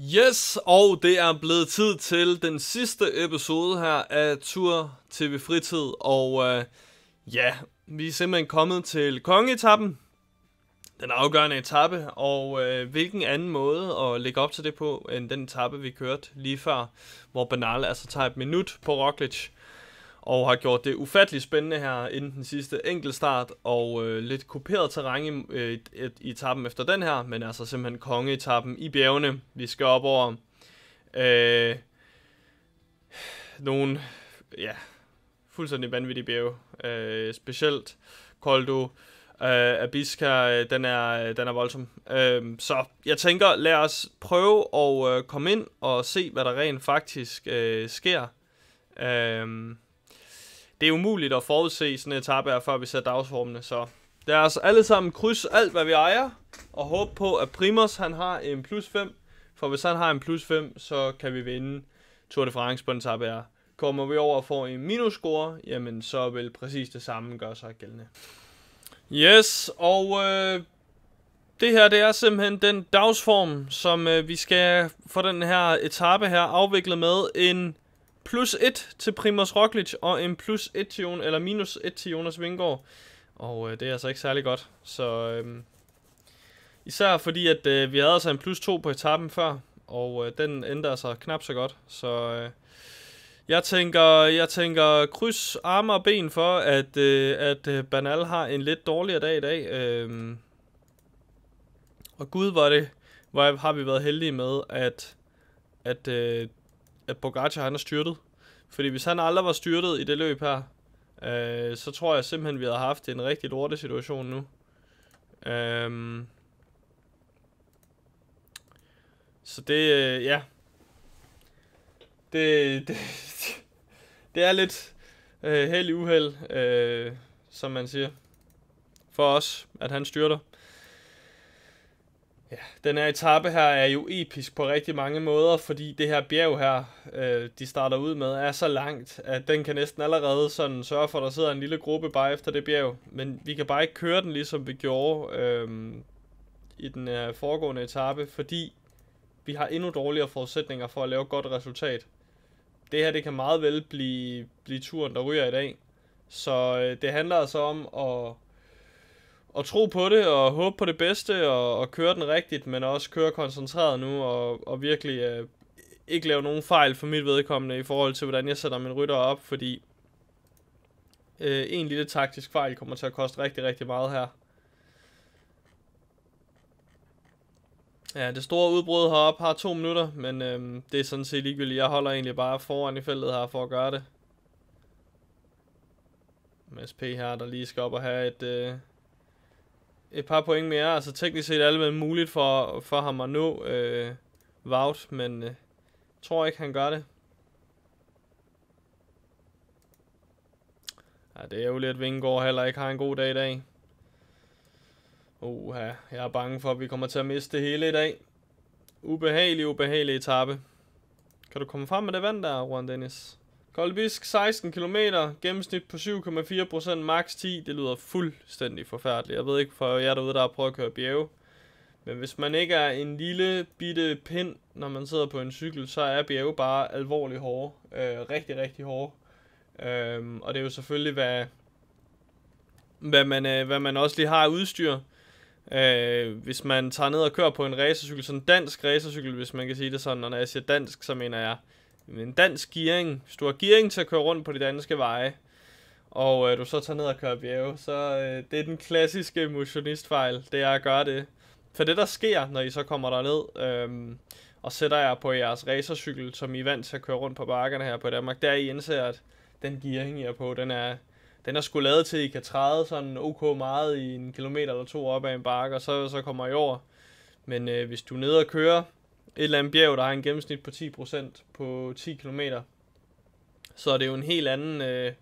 Yes, og det er blevet tid til den sidste episode her af Tur TV Fritid. Og øh, ja, vi er simpelthen kommet til kongeetappen. Den afgørende etape, og øh, hvilken anden måde at lægge op til det på, end den etape, vi kørte lige før, hvor Banal altså tager et minut på Roglic og har gjort det ufatteligt spændende her inden den sidste enkeltstart, og øh, lidt kuperet terræn i, øh, i etappen efter den her, men altså simpelthen kongeetappen i bjergene. Vi skal op over øh, nogle, ja, fuldstændig vanvittige bjerge. Øh, specielt Koldo, øh, Abiska, øh, den er, øh, den er voldsom. Øh, så jeg tænker, lad os prøve at øh, komme ind og se, hvad der rent faktisk øh, sker. Øh, det er umuligt at forudse sådan en etape her, før vi ser dagsformene, så lad os alle sammen krydse alt, hvad vi ejer, og håbe på, at Primus han har en plus 5, for hvis han har en plus 5, så kan vi vinde Tour de France på en etape her. Kommer vi over og får en minusscore, jamen så vil præcis det samme gøre sig gældende. Yes, og øh, det her det er simpelthen den dagsform, som øh, vi skal få den her etape her afviklet med en plus 1 til Primoz Roglic, og en plus 1 til Jon, eller minus 1 til Jonas Vingård. Og øh, det er altså ikke særlig godt. Så øh, især fordi, at øh, vi havde altså en plus 2 på etappen før, og øh, den ændrer sig knap så godt. Så øh, jeg tænker, jeg tænker kryds arme og ben for, at, øh, at øh, Banal har en lidt dårligere dag i dag. Øh, og gud var det, hvor har vi været heldige med, at, at øh, at Pogacar han er styrtet. Fordi hvis han aldrig var styrtet i det løb her, øh, så tror jeg simpelthen, vi havde haft en rigtig lorte situation nu. Øhm. så det, øh, ja. Det, det, det er lidt øh, held i uheld, øh, som man siger, for os, at han styrter. Ja, den her etape her er jo episk på rigtig mange måder, fordi det her bjerg her, øh, de starter ud med, er så langt, at den kan næsten allerede sådan sørge for, at der sidder en lille gruppe bare efter det bjerg. Men vi kan bare ikke køre den, ligesom vi gjorde øh, i den her foregående etape, fordi vi har endnu dårligere forudsætninger for at lave et godt resultat. Det her, det kan meget vel blive, blive turen, der ryger i dag. Så øh, det handler altså om at at tro på det og håbe på det bedste og, og køre den rigtigt, men også køre koncentreret nu og, og virkelig øh, ikke lave nogen fejl for mit vedkommende i forhold til, hvordan jeg sætter min rytter op, fordi øh, en lille taktisk fejl kommer til at koste rigtig, rigtig meget her. Ja, det store udbrud heroppe har to minutter, men øh, det er sådan set ligegyldigt. Jeg holder egentlig bare foran i feltet her for at gøre det. MSP her, der lige skal op og have et, øh, et par point mere. Altså teknisk set er det muligt for, for ham at nå øh, Wout, men øh, tror ikke, han gør det. Ja, det er jo lidt, at Vingegaard heller ikke har en god dag i dag. Oha, jeg er bange for, at vi kommer til at miste det hele i dag. Ubehagelig, ubehagelig etape. Kan du komme frem med det vand der, Juan Dennis? Kolbisk 16 km, gennemsnit på 7,4%, max 10. Det lyder fuldstændig forfærdeligt. Jeg ved ikke for jer derude, der har prøvet at køre bjerge. Men hvis man ikke er en lille bitte pind, når man sidder på en cykel, så er bjerge bare alvorligt hårde. Øh, rigtig, rigtig hårde. Øh, og det er jo selvfølgelig, hvad, hvad, man, øh, hvad man også lige har af udstyr. Øh, hvis man tager ned og kører på en racercykel, sådan en dansk racercykel, hvis man kan sige det sådan, og når jeg siger dansk, så mener jeg en dansk gearing, hvis du har gearing til at køre rundt på de danske veje, og øh, du så tager ned og kører bjerge, så øh, det er den klassiske motionistfejl, det er at gøre det. For det der sker, når I så kommer der ned øh, og sætter jer på jeres racercykel, som I er vant til at køre rundt på bakkerne her på Danmark, der I indser, at den gearing I er på, den er, den er sgu lavet til, at I kan træde sådan ok meget i en kilometer eller to op ad en bakke, og så, så kommer I over. Men øh, hvis du er nede og kører et eller andet bjerg, der har en gennemsnit på 10% på 10 km, så er det jo en helt anden øh,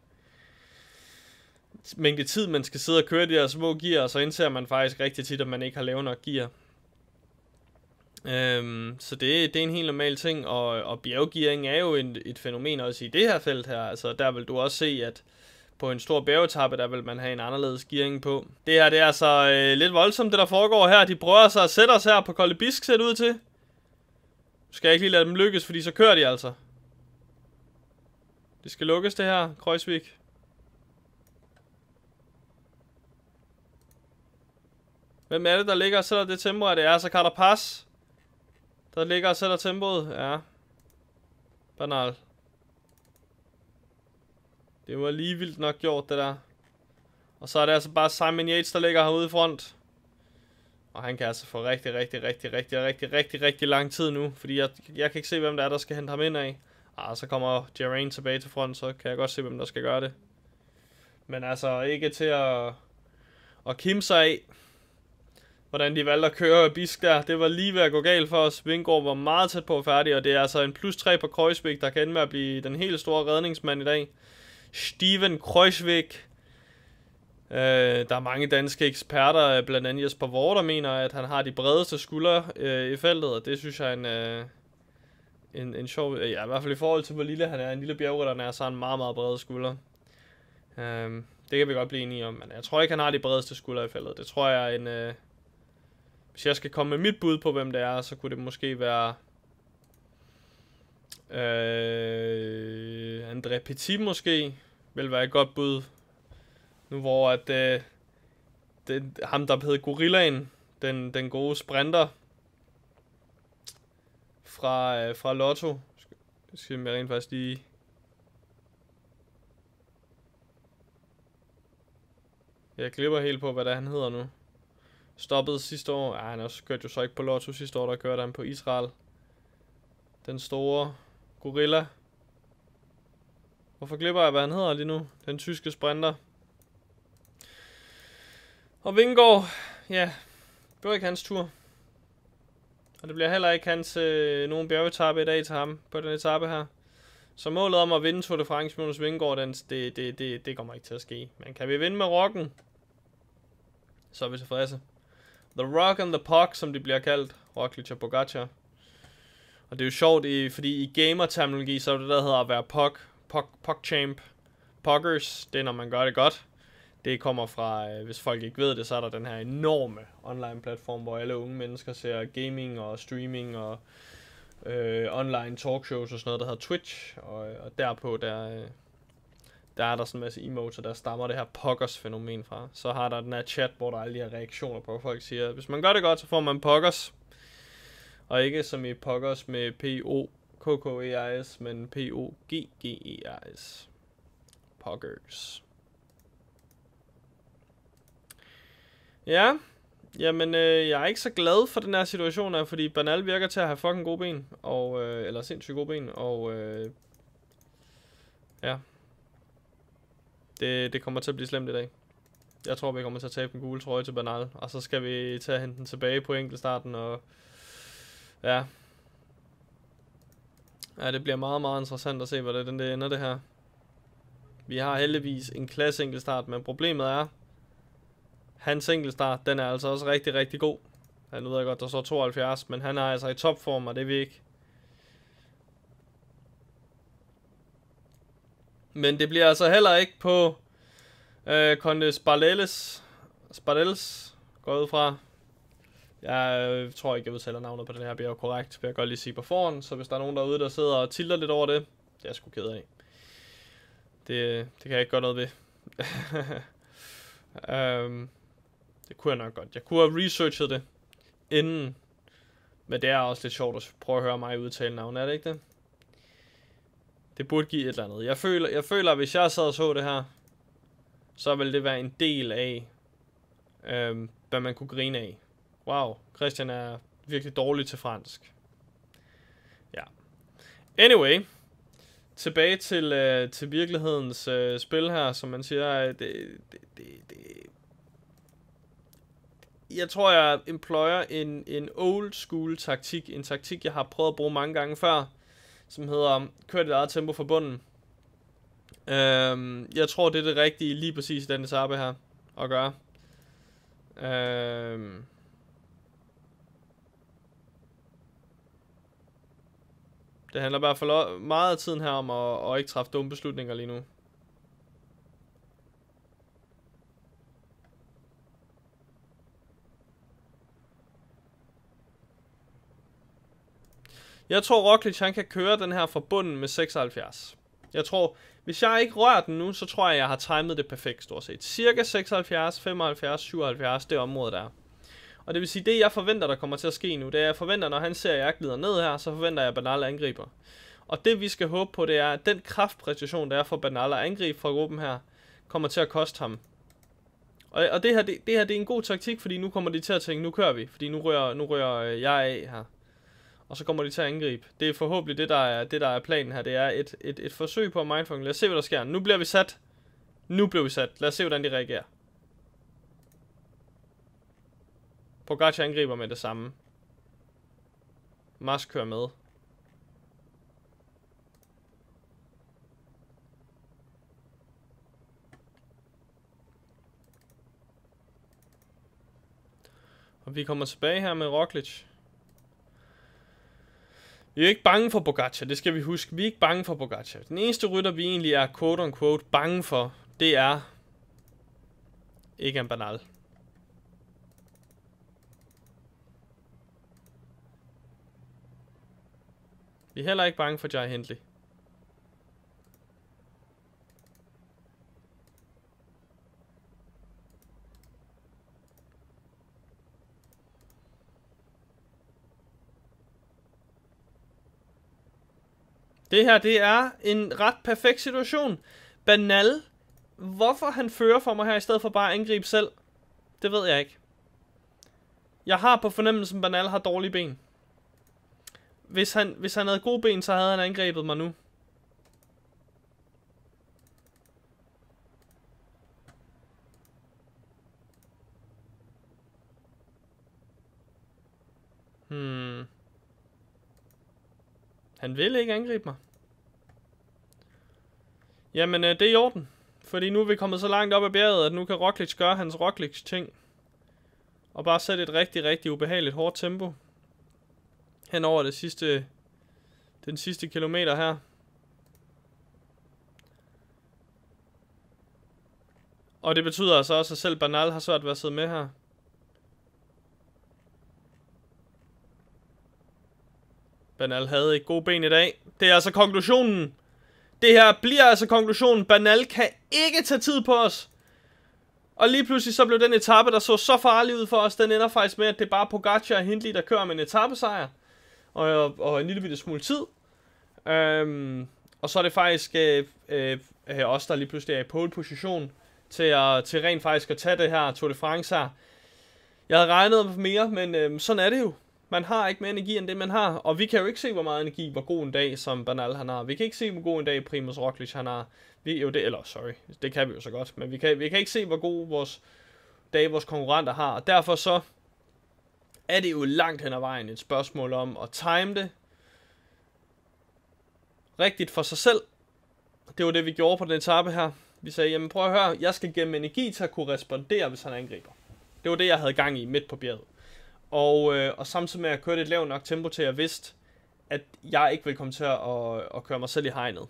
mængde tid, man skal sidde og køre de her små gear, og så indser man faktisk rigtig tit, at man ikke har lavet nok gear. Øhm, så det, det er en helt normal ting, og, og bjerggearing er jo en, et fænomen også i det her felt her. Altså der vil du også se, at på en stor bjergetappe, der vil man have en anderledes gearing på. Det her, det er altså øh, lidt voldsomt, det der foregår her. De prøver sig at sætte os her på Kolde Bisk, ser det ud til. Skal jeg ikke lige lade dem lykkes, fordi så kører de altså. Det skal lukkes det her, Kreuzvik. Hvem er det, der ligger og sætter det tempo? Er det er så Carter Pass, der ligger og sætter tempoet? Ja. Banal. Det var lige vildt nok gjort, det der. Og så er det altså bare Simon Yates, der ligger herude i front. Og han kan altså få rigtig, rigtig, rigtig, rigtig, rigtig, rigtig, rigtig lang tid nu. Fordi jeg, jeg kan ikke se, hvem der er, der skal hente ham ind af. Ah, så kommer Geraint tilbage til front, så kan jeg godt se, hvem der skal gøre det. Men altså, ikke til at, at kimme sig af, hvordan de valgte at køre Bisk der. Det var lige ved at gå galt for os. Vingård var meget tæt på at færdig, og det er altså en plus 3 på Kreuzvik, der kan ende med at blive den helt store redningsmand i dag. Steven Kreuzvik. Øh, der er mange danske eksperter, blandt andet Jesper Vore, der mener, at han har de bredeste skuldre øh, i feltet, og det synes jeg er en, øh, en, en sjov... Ja, i hvert fald i forhold til, hvor lille han er. En lille bjergrytter, er, så har han meget, meget brede skuldre. Øh, det kan vi godt blive enige om, men jeg tror ikke, han har de bredeste skuldre i feltet. Det tror jeg er en... Øh, hvis jeg skal komme med mit bud på, hvem det er, så kunne det måske være... Øh, André Petit måske vil være et godt bud. Nu hvor at øh, det, ham der hed Gorillaen, den, den gode sprinter fra, øh, fra Lotto. Skal, skal jeg rent faktisk lige... Jeg glipper helt på, hvad det er, han hedder nu. Stoppede sidste år. Ej, han også kørt jo så ikke på Lotto sidste år, der kørte han på Israel. Den store gorilla. Hvorfor glipper jeg, hvad han hedder lige nu? Den tyske sprinter. Og Vingård, ja, det var ikke hans tur. Og det bliver heller ikke hans øh, nogen bjergetappe i dag til ham på den etape her. Så målet om at vinde Tour de France minus Vingård, den, det, det, det, det kommer ikke til at ske. Men kan vi vinde med Rocken, så er vi tilfredse. The Rock and the Puck, som de bliver kaldt. Roglic og Pogacar. Og det er jo sjovt, i, fordi i gamer-terminologi, så er det der hedder at være Puck. Puck, Puck Champ. Puckers, det er når man gør det godt. Det kommer fra, øh, hvis folk ikke ved det, så er der den her enorme online platform, hvor alle unge mennesker ser gaming og streaming og øh, online talkshows og sådan noget, der hedder Twitch. Og, øh, og derpå, der, øh, der er der sådan en masse emotes, der stammer det her pokkers fænomen fra. Så har der den her chat, hvor der er alle de her reaktioner på, hvor folk siger, hvis man gør det godt, så får man pokkers. Og ikke som i pokkers med P-O-K-K-E-R-S, men P-O-G-G-E-R-S. Poggers. Ja, jamen øh, jeg er ikke så glad for den her situation her, fordi Bernal virker til at have fucking gode ben, og, øh, eller sindssygt gode ben, og øh, ja, det, det kommer til at blive slemt i dag. Jeg tror, vi kommer til at tabe den gule trøje til Bernal, og så skal vi tage at hente den tilbage på enkeltstarten, og ja, ja, det bliver meget, meget interessant at se, hvordan det ender det her. Vi har heldigvis en klasse enkeltstart, men problemet er, hans enkeltstart, den er altså også rigtig, rigtig god. Ja, nu ved jeg godt, der står 72, men han er altså i topform, og det er vi ikke. Men det bliver altså heller ikke på øh, Conde Sparlelles. Sparlelles går ud fra. Jeg øh, tror ikke, jeg udtaler navnet på den her bjerg korrekt, vil jeg godt lige sige på forhånd. Så hvis der er nogen derude, der sidder og tilter lidt over det, det er jeg sgu ked af. Det, det kan jeg ikke gøre noget ved. um, det kunne jeg nok godt. Jeg kunne have researchet det inden. Men det er også lidt sjovt at prøve at høre mig udtale navnet, er det ikke det? Det burde give et eller andet. Jeg føler, jeg føler at hvis jeg sad og så det her, så ville det være en del af, øhm, hvad man kunne grine af. Wow, Christian er virkelig dårlig til fransk. Ja. Anyway, tilbage til, øh, til virkelighedens øh, spil her, som man siger, det, det, det, det, jeg tror, jeg employer en, en old school taktik, en taktik, jeg har prøvet at bruge mange gange før, som hedder, kør dit eget tempo fra bunden. Øhm, jeg tror, det er det rigtige lige præcis i den sappe her at gøre. Øhm, det handler i hvert fald meget af tiden her om at, at ikke træffe dumme beslutninger lige nu. Jeg tror, Roglic han kan køre den her fra bunden med 76. Jeg tror, hvis jeg ikke rører den nu, så tror jeg, jeg har timet det perfekt stort set. Cirka 76, 75, 77, det område der. Og det vil sige, det jeg forventer, der kommer til at ske nu, det er, jeg forventer, når han ser, at jeg glider ned her, så forventer jeg, at Bernal angriber. Og det vi skal håbe på, det er, at den kraftpræstation, der er for Bernal at angribe fra gruppen her, kommer til at koste ham. Og, og det, her, det, det her, det er en god taktik, fordi nu kommer de til at tænke, nu kører vi, fordi nu rører, nu rører øh, jeg af her. Og så kommer de til at angribe. Det er forhåbentlig det, der er, det, der er planen her. Det er et, et, et forsøg på mindfucking. Lad os se, hvad der sker. Nu bliver vi sat. Nu bliver vi sat. Lad os se, hvordan de reagerer. Pogacar angriber med det samme. Mask kører med. Og vi kommer tilbage her med Roglic. Vi er ikke bange for Pogacar, det skal vi huske. Vi er ikke bange for Pogacar. Den eneste rytter, vi egentlig er quote-unquote bange for, det er Egan Bernal. Vi er heller ikke bange for Jai Hindley. Det her, det er en ret perfekt situation. Banal, hvorfor han fører for mig her, i stedet for bare at angribe selv, det ved jeg ikke. Jeg har på fornemmelsen, at Banal har dårlige ben. Hvis han, hvis han havde gode ben, så havde han angrebet mig nu. Hmm. Han vil ikke angribe mig. Jamen, øh, det er i orden. Fordi nu er vi kommet så langt op ad bjerget, at nu kan Roglic gøre hans Roglic ting. Og bare sætte et rigtig, rigtig ubehageligt hårdt tempo. Hen over det sidste, den sidste kilometer her. Og det betyder altså også, at selv Bernal har svært ved at sidde med her. Banal havde ikke gode ben i dag. Det er altså konklusionen. Det her bliver altså konklusionen. Banal kan ikke tage tid på os. Og lige pludselig så blev den etape, der så så farlig ud for os, den ender faktisk med, at det er bare Pogacar og Hindley, der kører med en etappesejr. Og, og, og en lille bitte smule tid. Øhm, og så er det faktisk øh, øh, øh, os, der lige pludselig er i pole position til, at, til rent faktisk at tage det her Tour de France her. Jeg havde regnet mere, men øh, sådan er det jo. Man har ikke mere energi end det, man har. Og vi kan jo ikke se, hvor meget energi, hvor god en dag, som Bernal han har. Vi kan ikke se, hvor god en dag Primus Roglic han har. Vi, jo det, eller sorry, det kan vi jo så godt. Men vi kan, vi kan ikke se, hvor god vores dag vores konkurrenter har. Og derfor så er det jo langt hen ad vejen et spørgsmål om at time det rigtigt for sig selv. Det var det, vi gjorde på den etape her. Vi sagde, jamen prøv at høre, jeg skal gemme energi til at kunne respondere, hvis han angriber. Det var det, jeg havde gang i midt på bjerget. Og, øh, og samtidig med at køre et lavt nok tempo til, at jeg vidste, at jeg ikke vil komme til at, at, at køre mig selv i hegnet.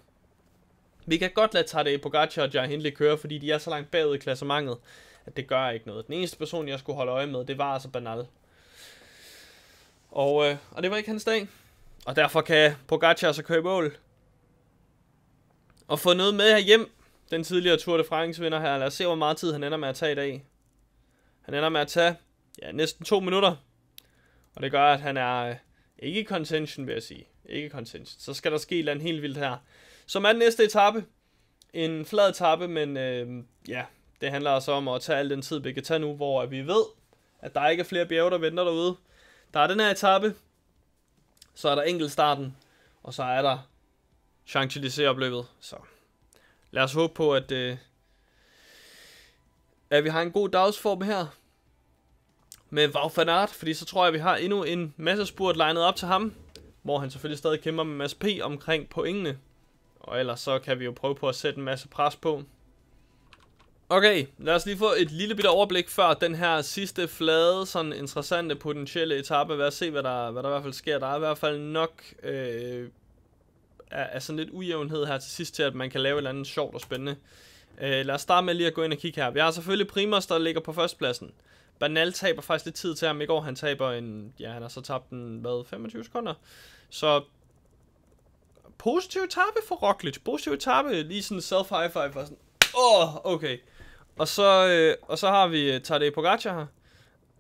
Vi kan godt lade Tadej Pogacar og Jai Hindley køre, fordi de er så langt bagud i klassementet, at det gør ikke noget. Den eneste person, jeg skulle holde øje med, det var altså Banal. Og, øh, og det var ikke hans dag. Og derfor kan Pogacar så køre i mål. Og få noget med her hjem. Den tidligere Tour de France vinder her. Lad os se, hvor meget tid han ender med at tage i dag. Han ender med at tage ja, næsten to minutter. Og det gør, at han er øh, ikke i contention, vil jeg sige. Ikke contention. Så skal der ske noget helt vildt her. Som er den næste etape. En flad etape, men øh, ja, det handler altså om at tage al den tid, vi kan tage nu, hvor vi ved, at der ikke er flere bjerge, der venter derude. Der er den her etape, så er der enkeltstarten, og så er der Champs-Élysées-opløbet. Så lad os håbe på, at, øh, at vi har en god dagsform her med Wout van Aert, fordi så tror jeg, at vi har endnu en masse spurt legnet op til ham, hvor han selvfølgelig stadig kæmper med Mads P. omkring pointene. Og ellers så kan vi jo prøve på at sætte en masse pres på. Okay, lad os lige få et lille bitte overblik før den her sidste flade, sådan interessante potentielle etape. Lad os se, hvad der, hvad der i hvert fald sker. Der er i hvert fald nok øh, er, er sådan lidt ujævnhed her til sidst til, at man kan lave et eller andet sjovt og spændende. Øh, lad os starte med lige at gå ind og kigge her. Vi har selvfølgelig Primus, der ligger på førstepladsen. Bernal taber faktisk lidt tid til ham i går. Han taber en... Ja, han har så tabt en, hvad, 25 sekunder. Så positiv etape for Roglic. Positiv etape, lige sådan self high five og sådan, åh, oh, okay. Og så, øh, og så har vi øh, Tadej Pogacar her.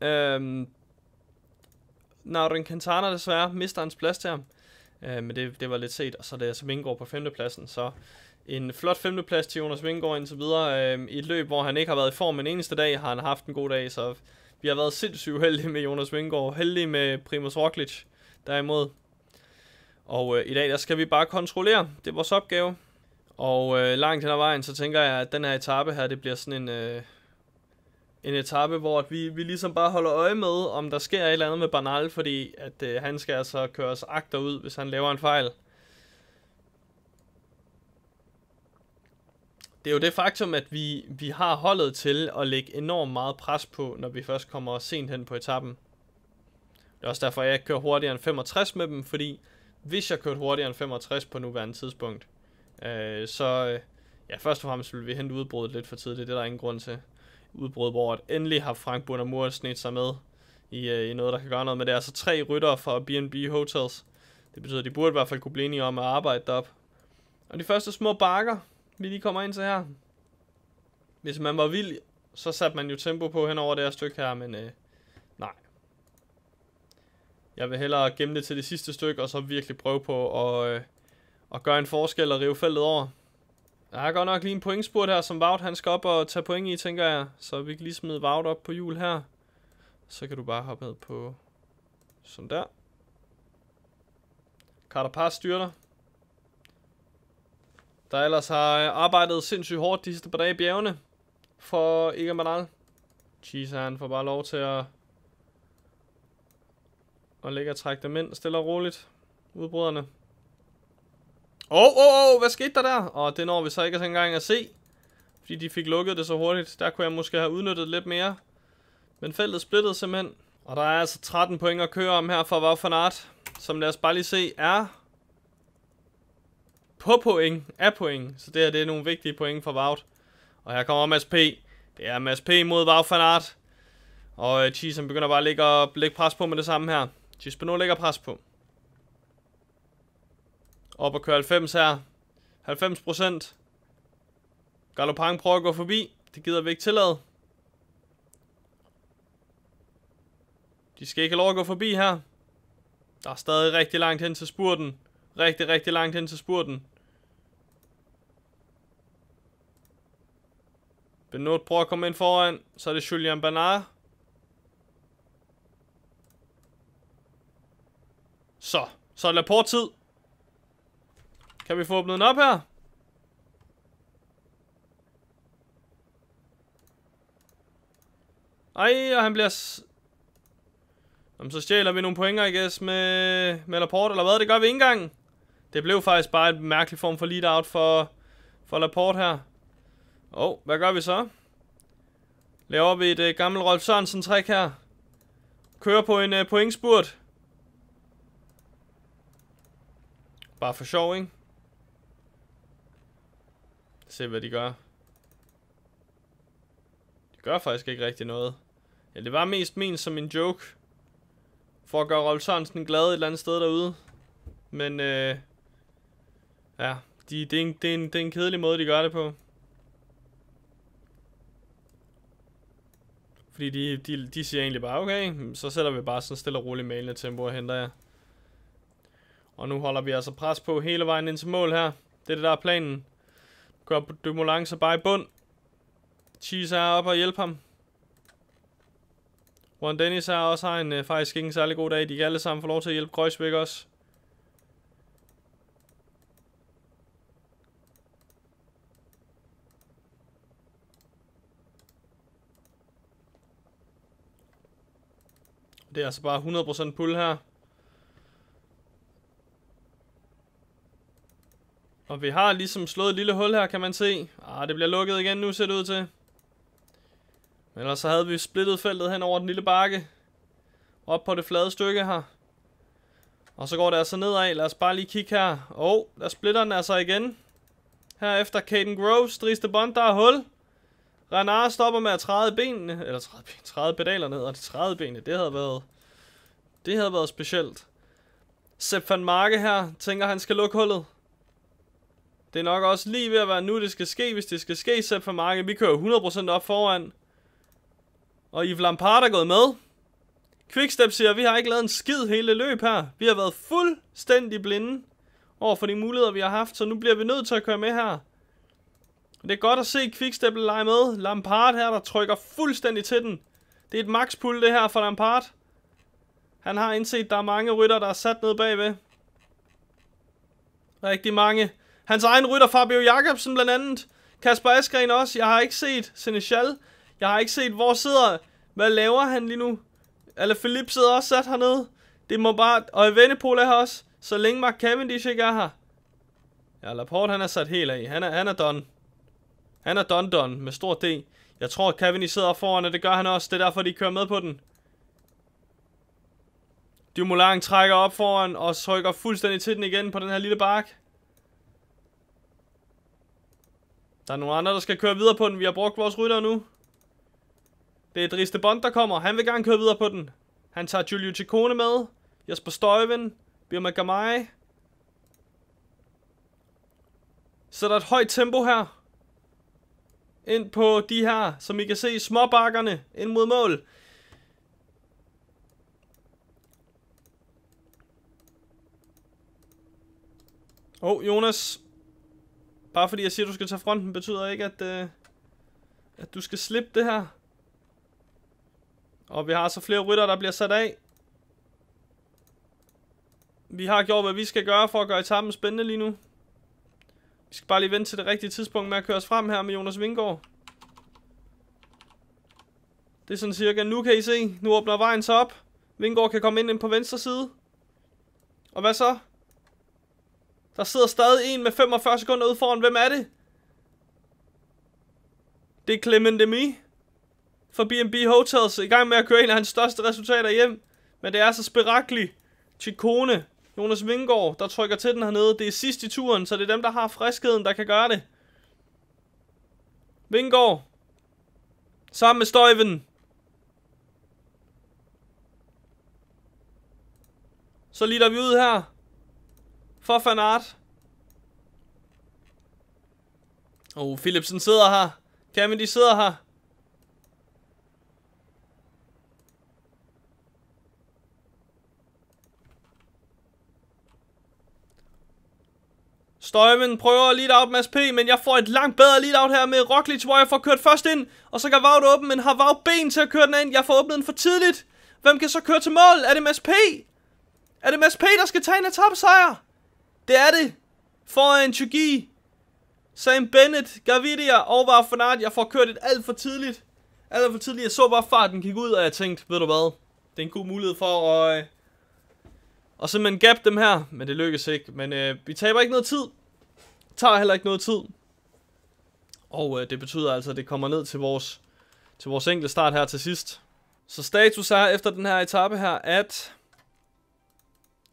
Øhm, Nauden Quintana desværre mister hans plads til ham. Øh, men det, det var lidt set, og så er det altså Vingård på femtepladsen. Så en flot femteplads til Jonas Vingård indtil videre. Øh, I et løb, hvor han ikke har været i form en eneste dag, har han haft en god dag. Så vi har været sindssygt heldige med Jonas Vingård. Heldige med Primus Roglic derimod. Og øh, i dag der skal vi bare kontrollere. Det er vores opgave. Og øh, langt hen ad vejen, så tænker jeg, at den her etape her, det bliver sådan en, øh, en etape, hvor at vi, vi ligesom bare holder øje med, om der sker et eller andet med Bernal, fordi at øh, han skal altså køres agter ud, hvis han laver en fejl. Det er jo det faktum, at vi, vi har holdet til at lægge enormt meget pres på, når vi først kommer sent hen på etappen. Det er også derfor, jeg ikke kører hurtigere end 65 med dem, fordi hvis jeg kørte hurtigere end 65 på nuværende tidspunkt, øh, så øh, ja, først og fremmest vil vi hente udbruddet lidt for tidligt. Det er der ingen grund til. Udbruddet, hvor at endelig har Frank Bonamur snedt sig med i, øh, i noget, der kan gøre noget. med det er altså tre ryttere fra B&B Hotels. Det betyder, at de burde i hvert fald kunne blive enige om at arbejde derop. Og de første små bakker, vi lige kommer ind til her. Hvis man var vild, så satte man jo tempo på hen over det her stykke her, men øh, nej. Jeg vil hellere gemme det til det sidste stykke, og så virkelig prøve på at, øh, at gøre en forskel og rive feltet over. Jeg har godt nok lige en pointspurt her, som Vaut han skal op og tage point i, tænker jeg. Så vi kan lige smide Vaut op på hjul her. Så kan du bare hoppe ned på sådan der. Carter styrter der ellers har øh, arbejdet sindssygt hårdt de sidste par dage i bjergene for Egan Manal. Cheese han får bare lov til at, at ligge og trække dem ind stille og roligt. Udbryderne. Åh, oh, åh, oh, oh, hvad skete der der? Og det når vi så ikke engang at se. Fordi de fik lukket det så hurtigt. Der kunne jeg måske have udnyttet lidt mere. Men feltet splittede simpelthen. Og der er altså 13 point at køre om her for Wout van Aert. Som lad os bare lige se er på point, af point. Så det her det er nogle vigtige point for Vaut. Og her kommer Mads P. Det er Mads P mod Vaut van Aert. Og øh, uh, som begynder bare at lægge, op, lægge pres på med det samme her. Cheese Beno lægger pres på. Op og køre 90 her. 90 procent. Galopang prøver at gå forbi. Det gider vi ikke tillade. De skal ikke have lov at gå forbi her. Der er stadig rigtig langt hen til spurten. Rigtig, rigtig langt hen til spurten. Benot prøver at komme ind foran. Så er det Julian Bernard. Så. Så er det Laporte tid. Kan vi få åbnet den op her? Ej, og han bliver... Jamen, så stjæler vi nogle pointer, I guess, med, med Laporte, eller hvad? Det gør vi ikke engang. Det blev faktisk bare en mærkelig form for lead-out for, for Laporte her. Og oh, hvad gør vi så? Laver vi et uh, gammelt Rolf Sørensen træk her. Kører på en uh, pointspurt. Bare for sjov, ikke? Se hvad de gør. De gør faktisk ikke rigtig noget. Ja, det var mest ment som en joke. For at gøre Rolf Sørensen glad et eller andet sted derude. Men øh, ja, de, det, er en, det, er en, det er en kedelig måde, de gør det på. Fordi de, de, de siger egentlig bare, okay, så sætter vi bare sådan stille og roligt malende tempo og henter jer. Og nu holder vi altså pres på hele vejen ind til mål her. Det er det, der er planen. Gør Dumoulin så bare i bund. Cheese er op og hjælp ham. Ron Dennis er også har en øh, faktisk ikke en særlig god dag. De kan alle sammen få lov til at hjælpe Kreuzberg også. Det er altså bare 100% pull her. Og vi har ligesom slået et lille hul her, kan man se. Ah, det bliver lukket igen nu, ser det ud til. Men ellers så havde vi splittet feltet hen over den lille bakke. Op på det flade stykke her. Og så går det altså nedad. Lad os bare lige kigge her. Åh, oh, der splitter den altså igen. Her efter Caden Groves, Driste Bond, der er hul. Renard stopper med at træde benene, eller træde, ben, træde pedalerne, og det træde benene, det havde været, det havde været specielt. Sepp van Marke her, tænker han skal lukke hullet. Det er nok også lige ved at være nu, det skal ske, hvis det skal ske, Sepp van Marke. Vi kører 100% op foran. Og Yves Lampard er gået med. Quickstep siger, vi har ikke lavet en skid hele løb her. Vi har været fuldstændig blinde over for de muligheder, vi har haft, så nu bliver vi nødt til at køre med her. Det er godt at se Quickstep lege med. Lampard her, der trykker fuldstændig til den. Det er et maxpull det her for Lampard. Han har indset, at der er mange rytter, der er sat ned bagved. Rigtig mange. Hans egen rytter, Fabio Jakobsen blandt andet. Kasper Askren også. Jeg har ikke set Senechal. Jeg har ikke set, hvor sidder... Hvad laver han lige nu? Eller Philip sidder også sat hernede. Det må bare... Og Evenepoel er her også. Så længe Mark Cavendish ikke er her. Ja, Laporte han er sat helt af. Han er, han er done. Han er Don Don med stor D. Jeg tror, Kevin I sidder foran, og det gør han også. Det er derfor, de kører med på den. Dumoulin trækker op foran og trykker fuldstændig til den igen på den her lille bark. Der er nogle andre, der skal køre videre på den. Vi har brugt vores rytter nu. Det er Driste Bond, der kommer. Han vil gerne køre videre på den. Han tager Giulio Ciccone med. Jesper Støjven. Birma Gamay. Så der er et højt tempo her. Ind på de her, som I kan se, småbakkerne ind mod mål. Åh, oh, Jonas. Bare fordi jeg siger, at du skal tage fronten, betyder ikke, at, uh, at du skal slippe det her. Og vi har så flere rytter, der bliver sat af. Vi har gjort, hvad vi skal gøre for at gøre etappen spændende lige nu. Vi skal bare lige vente til det rigtige tidspunkt med at køre os frem her med Jonas Vingård. Det er sådan cirka nu, kan I se. Nu åbner vejen så op. Vingård kan komme ind, ind på venstre side. Og hvad så? Der sidder stadig en med 45 sekunder ude foran. Hvem er det? Det er Clement Demi for B&B Hotels i gang med at køre en af hans største resultater hjem. Men det er så spirakligt. Chikone, Jonas Vingård, der trykker til den hernede. Det er sidst i turen, så det er dem, der har friskheden, der kan gøre det. Vingård. Sammen med Støjven. Så lider vi ud her. For fanart. Oh, Philipsen sidder her. Kevin, de sidder her. Støjmen prøver lead out Mads P, men jeg får et langt bedre lead out her med Roglic, hvor jeg får kørt først ind, og så kan Vaut åbne, men har Vaut ben til at køre den ind. Jeg får åbnet den for tidligt. Hvem kan så køre til mål? Er det Mads P? Er det Mads P, der skal tage en sejr? Det er det. Foran Chugi, Sam Bennett, Gavidia og var van Jeg får kørt et alt for tidligt. Alt for tidligt. Jeg så bare farten gik ud, og jeg tænkte, ved du hvad? Det er en god mulighed for at, øh, og så man gap dem her, men det lykkes ikke. Men øh, vi taber ikke noget tid. Tager heller ikke noget tid. Og øh, det betyder altså, at det kommer ned til vores, til vores enkelte start her til sidst. Så status er efter den her etape her, at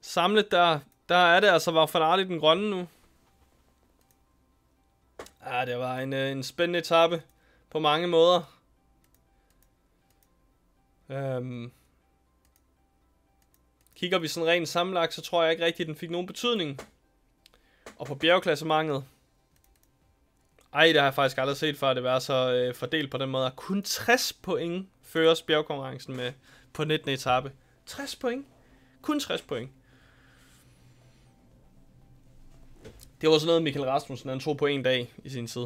samlet der, der er det altså var Fanart i den grønne nu. Ja, det var en, øh, en spændende etape på mange måder. Øhm, Kigger vi sådan rent sammenlagt, så tror jeg ikke rigtigt, at den fik nogen betydning. Og på bjergklassementet, ej, det har jeg faktisk aldrig set før, at det var så øh, fordelt på den måde. Kun 60 point føres bjergkonkurrencen med på 19. etape. 60 point. Kun 60 point. Det var sådan noget, Michael Rasmussen han tog på en dag i sin tid.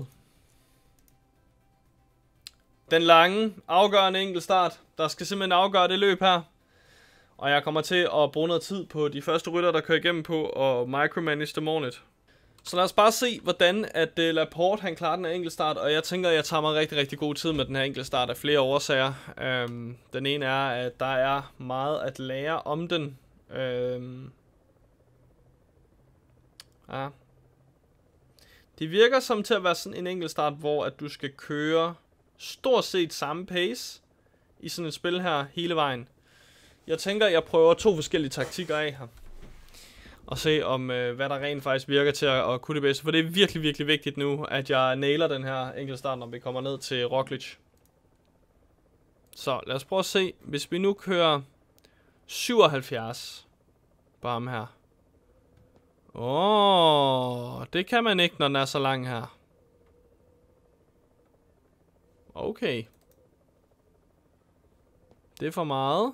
Den lange, afgørende enkeltstart, der skal simpelthen afgøre det løb her. Og jeg kommer til at bruge noget tid på de første rytter, der kører igennem på, og micromanage dem ordentligt. Så lad os bare se, hvordan at uh, Laporte han klarer den her enkeltstart, og jeg tænker, at jeg tager mig rigtig, rigtig god tid med den her enkeltstart af flere årsager. Øhm, den ene er, at der er meget at lære om den. Øhm, ja. Det virker som til at være sådan en enkeltstart, hvor at du skal køre stort set samme pace i sådan et spil her hele vejen. Jeg tænker, jeg prøver to forskellige taktikker af her. og se om, øh, hvad der rent faktisk virker til at, at kunne det bedste. For det er virkelig, virkelig vigtigt nu, at jeg nailer den her enkelte start, når vi kommer ned til Roglic. Så lad os prøve at se. Hvis vi nu kører 77 på ham her. Åh, oh, det kan man ikke, når den er så lang her. Okay. Det er for meget.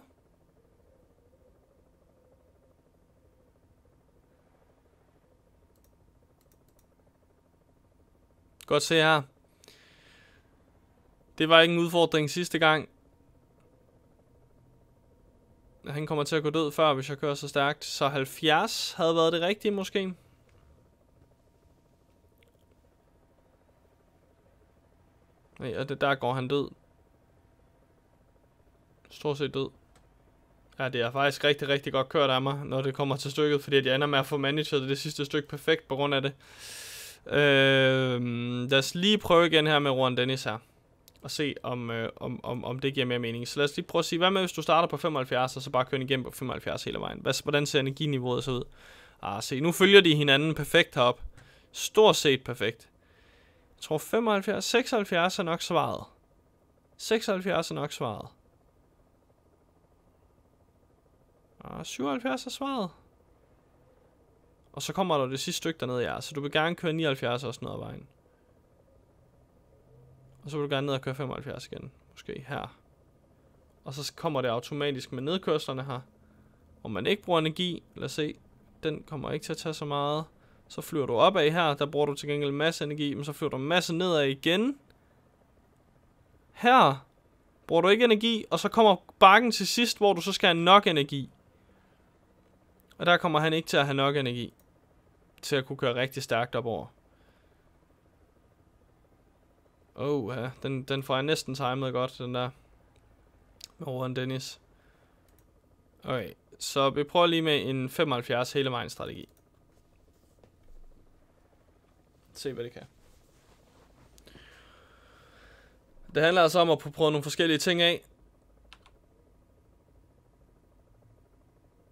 Godt se her. Det var ikke en udfordring sidste gang. Han kommer til at gå død før, hvis jeg kører så stærkt. Så 70 havde været det rigtige måske. Ja, det der går han død. Stort set død. Ja, det er faktisk rigtig, rigtig godt kørt af mig, når det kommer til stykket, fordi jeg ender med at få manageret det sidste stykke perfekt på grund af det. Øh, lad os lige prøve igen her med Ron Dennis her. Og se, om, øh, om, om, om det giver mere mening. Så lad os lige prøve at sige, hvad med hvis du starter på 75, og så bare kører igennem på 75 hele vejen? Hvad, hvordan ser energiniveauet så ud? Ah, se, nu følger de hinanden perfekt herop. Stort set perfekt. Jeg tror 75, 76 er nok svaret. 76 er nok svaret. Ah, 77 er svaret. Og så kommer der det sidste stykke dernede, ja. Så du vil gerne køre 79 også ned ad vejen. Og så vil du gerne ned og køre 75 igen. Måske her. Og så kommer det automatisk med nedkørslerne her. Om man ikke bruger energi, lad os se. Den kommer ikke til at tage så meget. Så flyver du opad her, der bruger du til gengæld masse energi, men så flyver du en masse nedad igen. Her bruger du ikke energi, og så kommer bakken til sidst, hvor du så skal have nok energi. Og der kommer han ikke til at have nok energi til at kunne køre rigtig stærkt op over. Oh, ja. Den, den får jeg næsten timet godt, den der. Med Rowan Dennis. Okay, så vi prøver lige med en 75 hele vejen strategi. Se, hvad det kan. Det handler altså om at prøve nogle forskellige ting af.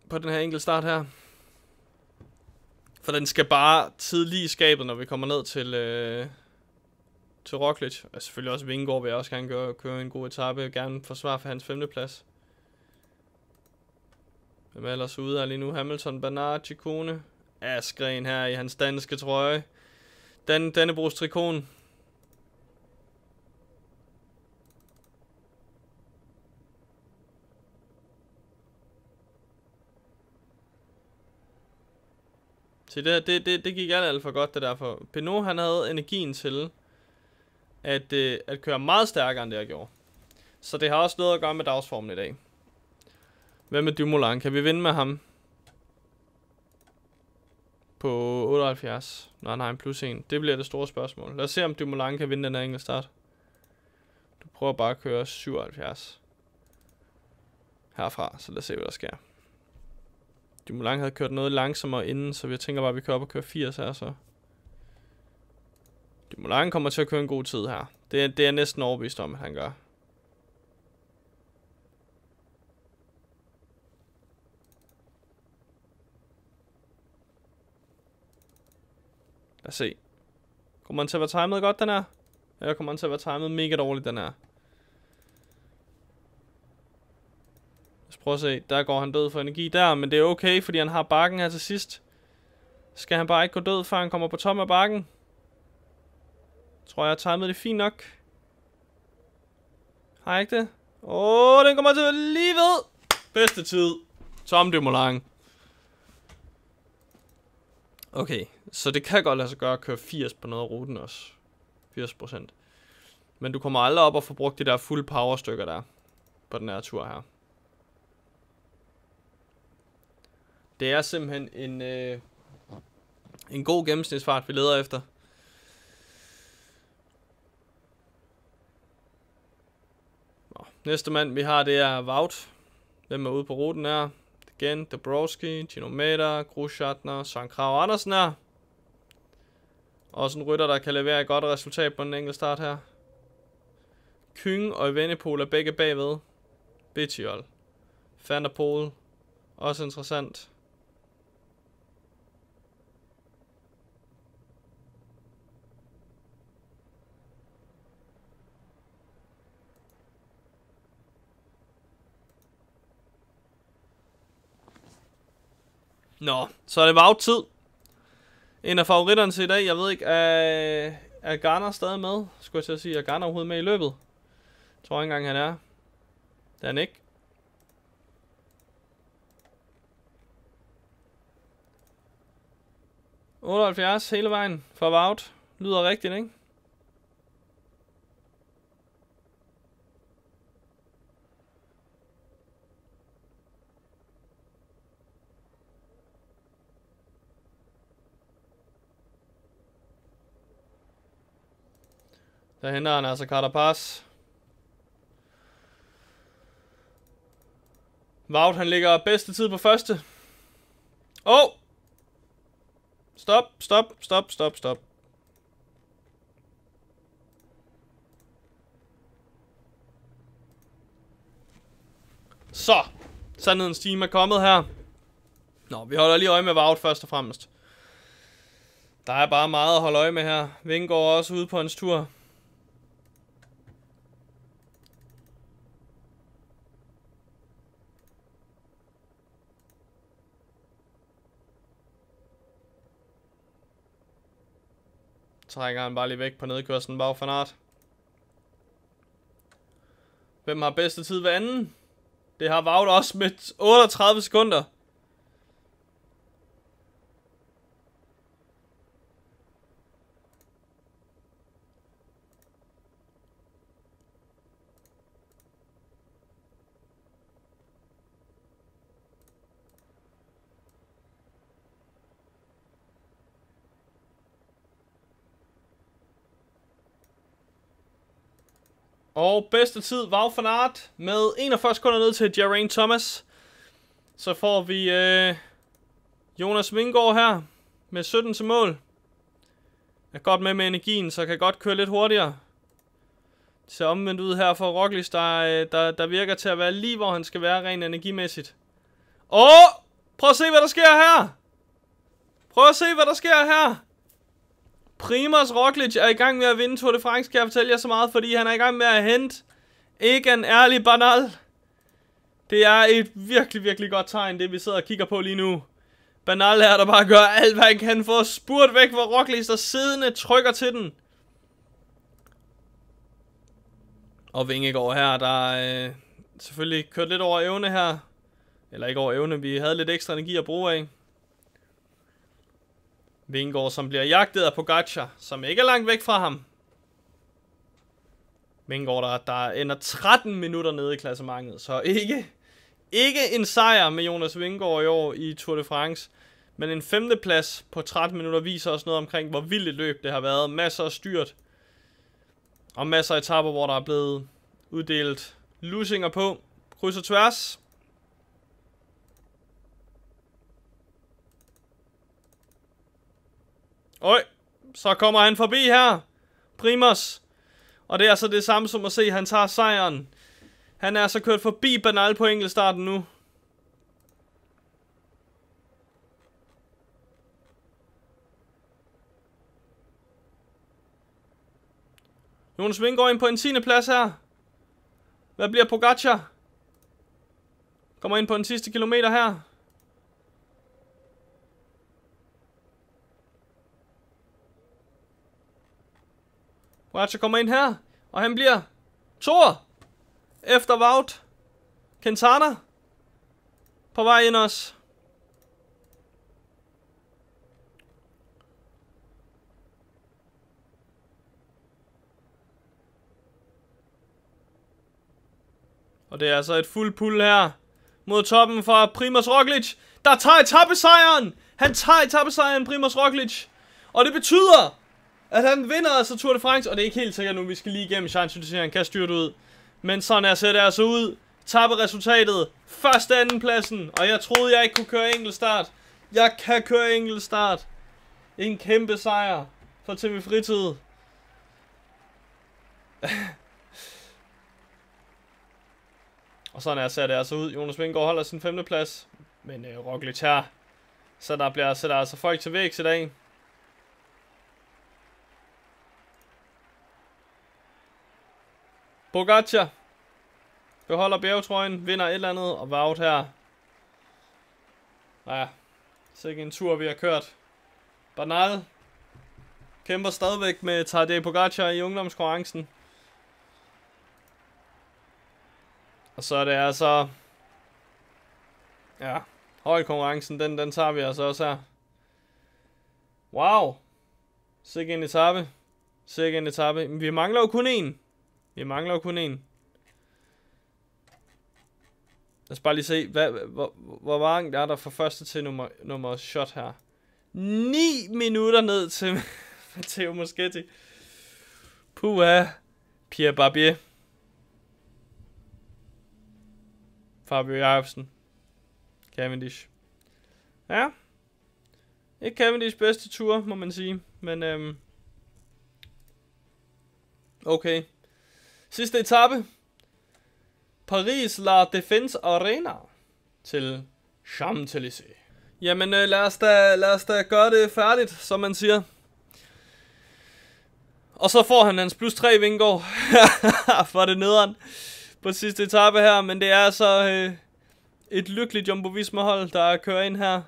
På den her enkelte start her. For den skal bare tidligt i skabet, når vi kommer ned til, øh, til Roglic. Og selvfølgelig også Vingård vil jeg også gerne gøre, køre en god etape. Gerne forsvare for hans femteplads. Hvem er ellers ude her lige nu? Hamilton, Bernard, Ciccone. Askren her i hans danske trøje. Dan, Dannebrogs trikon. Så det, det, det, det gik alt, alt for godt, det der. For Pinot, han havde energien til at, øh, at køre meget stærkere, end det jeg gjorde. Så det har også noget at gøre med dagsformen i dag. Hvad med Dumoulin? Kan vi vinde med ham? På 78. Nej, nej, plus 1. Det bliver det store spørgsmål. Lad os se, om Dumoulin kan vinde den her engelsk start. Du prøver bare at køre 77. Herfra, så lad os se, hvad der sker. Dumoulin havde kørt noget langsommere inden, så vi tænker bare, at vi kører op og kører 80 her, så. Dumoulin kommer til at køre en god tid her. Det, er, det er næsten overbevist om, at han gør. Lad os se. Kommer han til at være timet godt, den her? Eller kommer han til at være timet mega dårligt, den her? Prøv at se. Der går han død for energi der, men det er okay, fordi han har bakken her til sidst. Skal han bare ikke gå død, før han kommer på tom af bakken? Tror jeg, jeg med det fint nok. Har jeg ikke det? Åh, oh, den kommer til at lige ved. Bedste tid. Tom Dumoulin. Okay, så det kan godt lade sig gøre at køre 80 på noget af ruten også. 80 procent. Men du kommer aldrig op og få brugt de der fuld power stykker der. På den her tur her. Det er simpelthen en, øh, en god gennemsnitsfart, vi leder efter. Nå, næste mand, vi har, det er Vaut. Hvem er ude på ruten her? Igen, Dabrowski, Gino Meda, Grushatner, Søren Krav Andersen her. Også en rytter, der kan levere et godt resultat på en enkelt start her. Kyng og Evenepoel er begge bagved. Bitchiol. Van der Pol. Også interessant. Nå, så er det bare tid. En af favoritterne til i dag, jeg ved ikke, er, er Garner stadig med? Skulle jeg til at sige, er Garner overhovedet med i løbet? Jeg tror ikke engang, han er. Det er han ikke. ...78 hele vejen for Vaut. Lyder rigtigt, ikke? Der henter han altså Carapaz. Vaut, han ligger bedste tid på første. Åh! Oh! Stop, stop, stop, stop, stop. Så, sandhedens time er kommet her. Nå, vi holder lige øje med Vaut først og fremmest. Der er bare meget at holde øje med her. Ving er også ude på hans tur. Trækker han bare lige væk på nedkørslen bag Fanart. Hvem har bedste tid ved anden? Det har Vaut også med 38 sekunder. Og bedste tid, var van Aert med 41 sekunder ned til Geraint Thomas. Så får vi øh, Jonas Vingård her med 17 til mål. Er godt med med energien, så kan godt køre lidt hurtigere. Det ser omvendt ud her for Roglic, der, øh, der, der virker til at være lige, hvor han skal være rent energimæssigt. Åh! Prøv at se, hvad der sker her! Prøv at se, hvad der sker her! Primoz Roglic er i gang med at vinde Tour de France, kan jeg fortælle jer så meget, fordi han er i gang med at hente ikke en ærlig banal. Det er et virkelig, virkelig godt tegn, det vi sidder og kigger på lige nu. Banal er der bare gør alt, hvad han kan for at spurt væk, hvor Roglic der siddende trykker til den. Og Vingegaard her, der er øh, selvfølgelig kørt lidt over evne her. Eller ikke over evne, vi havde lidt ekstra energi at bruge af. Vingård, som bliver jagtet af Pogacar, som ikke er langt væk fra ham. Vingård, der, der ender 13 minutter nede i klassementet, så ikke, ikke en sejr med Jonas Vingård i år i Tour de France. Men en femteplads på 13 minutter viser også noget omkring, hvor vildt et løb det har været. Masser af styrt. Og masser af etapper, hvor der er blevet uddelt lusinger på. Kryds og tværs. Øj, så kommer han forbi her. Primus. Og det er altså det samme som at se, han tager sejren. Han er så kørt forbi Banal på enkeltstarten nu. Jonas Vind går ind på en 10. plads her. Hvad bliver Pogacar? Kommer ind på den sidste kilometer her. Roger kommer ind her, og han bliver Thor efter Wout. Quintana på vej ind også. Og det er altså et fuld pull her mod toppen fra Primus Roglic, der tager etappesejren. Han tager etappesejren, Primus Roglic. Og det betyder, at han vinder altså Tour de France, og det er ikke helt sikkert nu, vi skal lige igennem chance han kan styrte ud. Men sådan er ser det altså ud. Tapper resultatet. Første anden pladsen, og jeg troede, jeg ikke kunne køre enkeltstart. Jeg kan køre enkeltstart. En kæmpe sejr for TV Fritid. og sådan er ser det altså ud. Jonas Vingård holder sin femte plads. Men øh, Roglic her. Så der bliver så der altså folk til væk i dag. Pogacar beholder bjergetrøjen, vinder et eller andet, og Vaut her. Ja, Så ikke en tur, vi har kørt. Bernal kæmper stadigvæk med Tadej Pogacar i ungdomskonkurrencen. Og så er det altså... Ja, konkurrencen, den, den tager vi altså også her. Wow. Sikke en etape. Sikke en etape. Vi mangler jo kun en. Vi mangler jo kun en. Lad os bare lige se, hvad, hvor, hvor mange er der fra første til nummer, nummer shot her. 9 minutter ned til Matteo Moschetti. Puha. Pierre Barbier. Fabio Jacobsen. Cavendish. Ja. Ikke Cavendish bedste tur, må man sige. Men øhm, okay. Sidste etape. Paris La Défense Arena til Champs-Élysées. Jamen øh, lad, os da, lad os da gøre det færdigt, som man siger. Og så får han hans plus 3 vingård for det nederen på sidste etape her. Men det er altså øh, et lykkeligt Jumbo Visma hold, der kører ind her.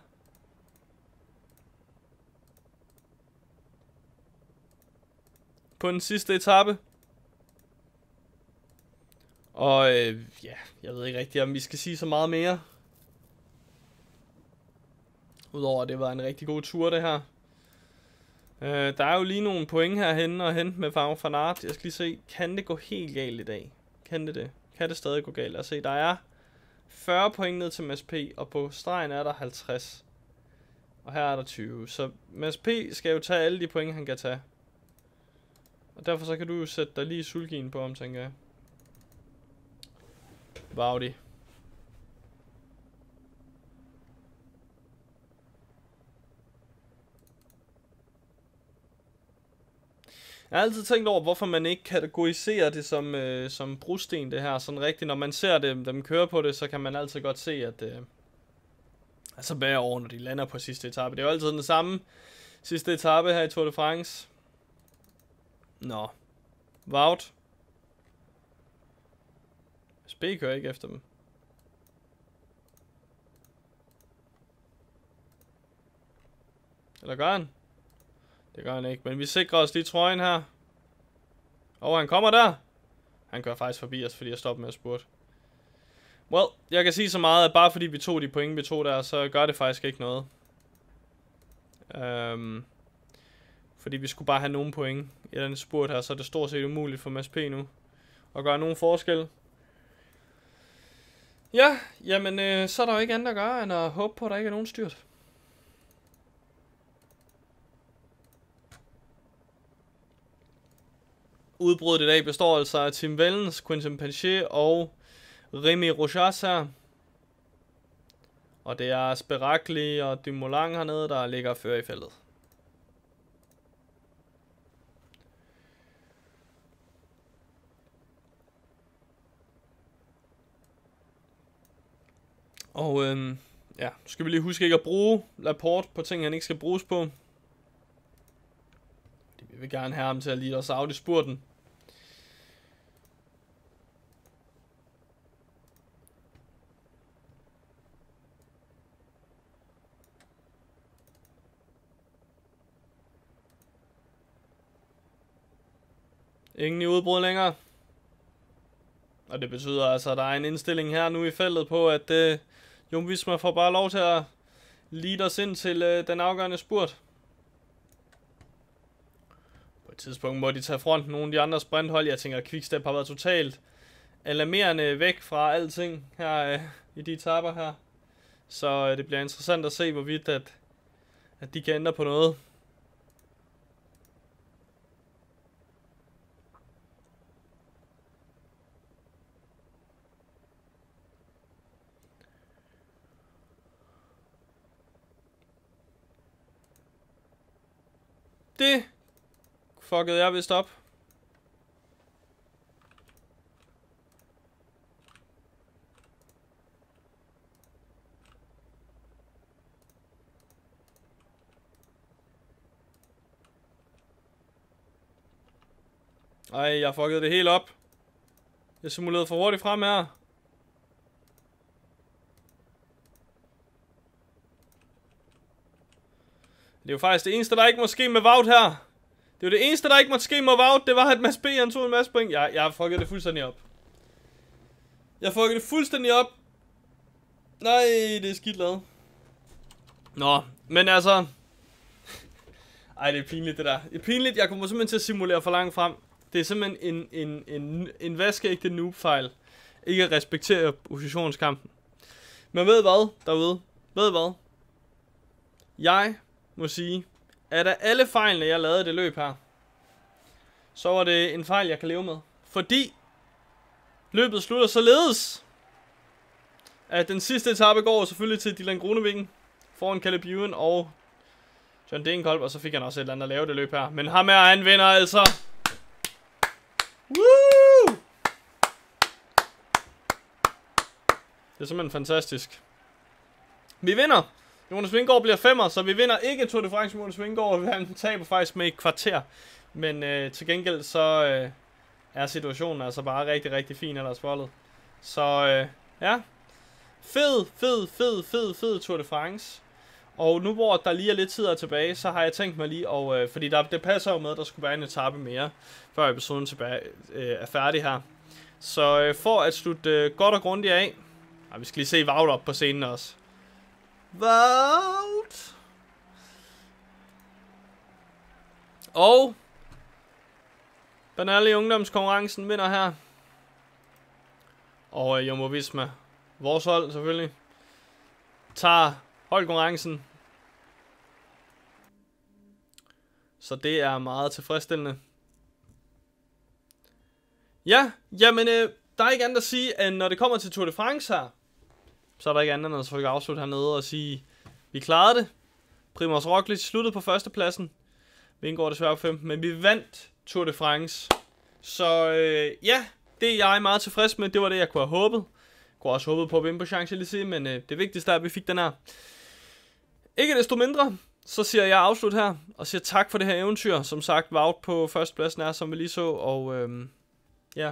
På den sidste etape. Og øh, ja, jeg ved ikke rigtigt, om vi skal sige så meget mere. Udover at det var en rigtig god tur, det her. Øh, der er jo lige nogle point herhen og hen med Favre Fanart. Jeg skal lige se, kan det gå helt galt i dag? Kan det det? Kan det stadig gå galt? Lad os se, der er 40 point ned til MSP, og på stregen er der 50. Og her er der 20. Så MSP skal jo tage alle de point, han kan tage. Og derfor så kan du jo sætte dig lige sulgien på om tænker jeg. Vaudi. Jeg har altid tænkt over, hvorfor man ikke kategoriserer det som, øh, som brosten, det her. Sådan rigtigt, når man ser dem, dem køre på det, så kan man altid godt se, at... Øh, altså bagover, når de lander på sidste etape. Det er jo altid den samme sidste etape her i Tour de France. Nå. Wout. B kører ikke efter dem. Eller gør han? Det gør han ikke, men vi sikrer os lige trøjen her. Og han kommer der. Han kører faktisk forbi os, fordi jeg stopper med at spurte. Well, jeg kan sige så meget, at bare fordi vi tog de point, vi tog der, så gør det faktisk ikke noget. Um, fordi vi skulle bare have nogle point i den spurt her, så er det stort set umuligt for MSP nu at gøre nogen forskel. Ja, jamen øh, så er der jo ikke andet at gøre, end at håbe på, at der ikke er nogen styrt. Udbruddet i dag består altså af Tim Vellens, Quentin Panchet og Remy Rochas her. Og det er Sperakli og Dumoulin hernede, der ligger før i feltet. Og øhm, ja, nu skal vi lige huske ikke at bruge Laporte på ting, han ikke skal bruges på. Vi vil gerne have ham til at lide os af i spurten. Ingen i udbrud længere. Og det betyder altså, at der er en indstilling her nu i feltet på, at øh, Jon Visma får bare lov til at lead os ind til øh, den afgørende spurt. På et tidspunkt må de tage front nogle af de andre sprinthold. Jeg tænker, at Quickstep har været totalt alarmerende væk fra alting her øh, i de etapper her. Så øh, det bliver interessant at se, hvorvidt at, at de kan ændre på noget. Det fuckede jeg vist op. Ej, jeg fuckede det helt op. Jeg simulerede for hurtigt frem her. Det er jo faktisk det eneste, der ikke må ske med Vaut her. Det er jo det eneste, der ikke må ske med Vaut. Det var, at Mads B. han tog en masse point. Jeg, jeg har fucket det fuldstændig op. Jeg har fucket det fuldstændig op. Nej, det er skidt lavet. Nå, men altså... Ej, det er pinligt det der. Det er pinligt, jeg kommer simpelthen til at simulere for langt frem. Det er simpelthen en, en, en, en vaskeægte noob-fejl. Ikke at respektere positionskampen. Men ved hvad derude? Ved hvad? Jeg må sige, at af alle fejlene, jeg lavede det løb her, så var det en fejl, jeg kan leve med. Fordi løbet slutter således, at den sidste etape går selvfølgelig til Dylan Grunewegen foran Caleb Ewan og John Degenkolb, og så fik han også et eller andet at lave det løb her. Men ham her, han vinder altså. Woo! Det er simpelthen fantastisk. Vi vinder. Jonas Vingård bliver femmer, så vi vinder ikke Tour de France Jonas Vingård. Han taber faktisk med et kvarter. Men øh, til gengæld så øh, er situationen altså bare rigtig, rigtig fin ellers voldet. Så øh, ja, fed, fed, fed, fed, fed Tour de France. Og nu hvor der lige er lidt tid tilbage, så har jeg tænkt mig lige, og, øh, fordi der, det passer jo med, at der skulle være en etape mere, før episoden tilbage, øh, er færdig her. Så øh, for at slutte øh, godt og grundigt af, og vi skal lige se Vaut op på scenen også. Vaut! Og Banale ungdomskonkurrencen vinder her. Og øh, Jumbo Visma, vores hold selvfølgelig, tager holdkonkurrencen. Så det er meget tilfredsstillende. Ja, jamen, øh, der er ikke andet at sige, end når det kommer til Tour de France her, så er der ikke andet end at selvfølgelig afslutte hernede og sige, vi klarede det. Primoz Roglic sluttede på førstepladsen. Vi indgår desværre på 15, men vi vandt Tour de France. Så øh, ja, det er jeg meget tilfreds med. Det var det, jeg kunne have håbet. Jeg kunne også håbet på at vinde på Champs-Élysées, men øh, det vigtigste er, at vi fik den her. Ikke desto mindre, så siger jeg afslut her, og siger tak for det her eventyr. Som sagt, Vaut på førstepladsen er, som vi lige så, og øh, ja,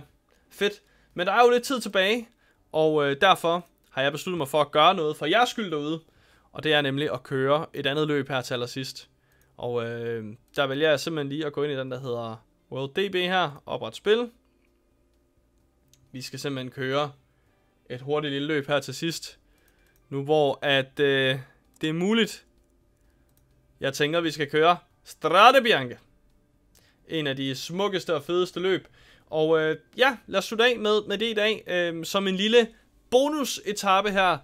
fedt. Men der er jo lidt tid tilbage, og øh, derfor har jeg besluttet mig for at gøre noget for jeres skyld derude. Og det er nemlig at køre et andet løb her til allersidst. Og øh, der vælger jeg simpelthen lige at gå ind i den, der hedder World DB her, opret spil. Vi skal simpelthen køre et hurtigt lille løb her til sidst. Nu hvor at øh, det er muligt. Jeg tænker, at vi skal køre Strade Bianche. En af de smukkeste og fedeste løb. Og øh, ja, lad os slutte af med, med det i dag. Øh, som en lille bonus-etappe her.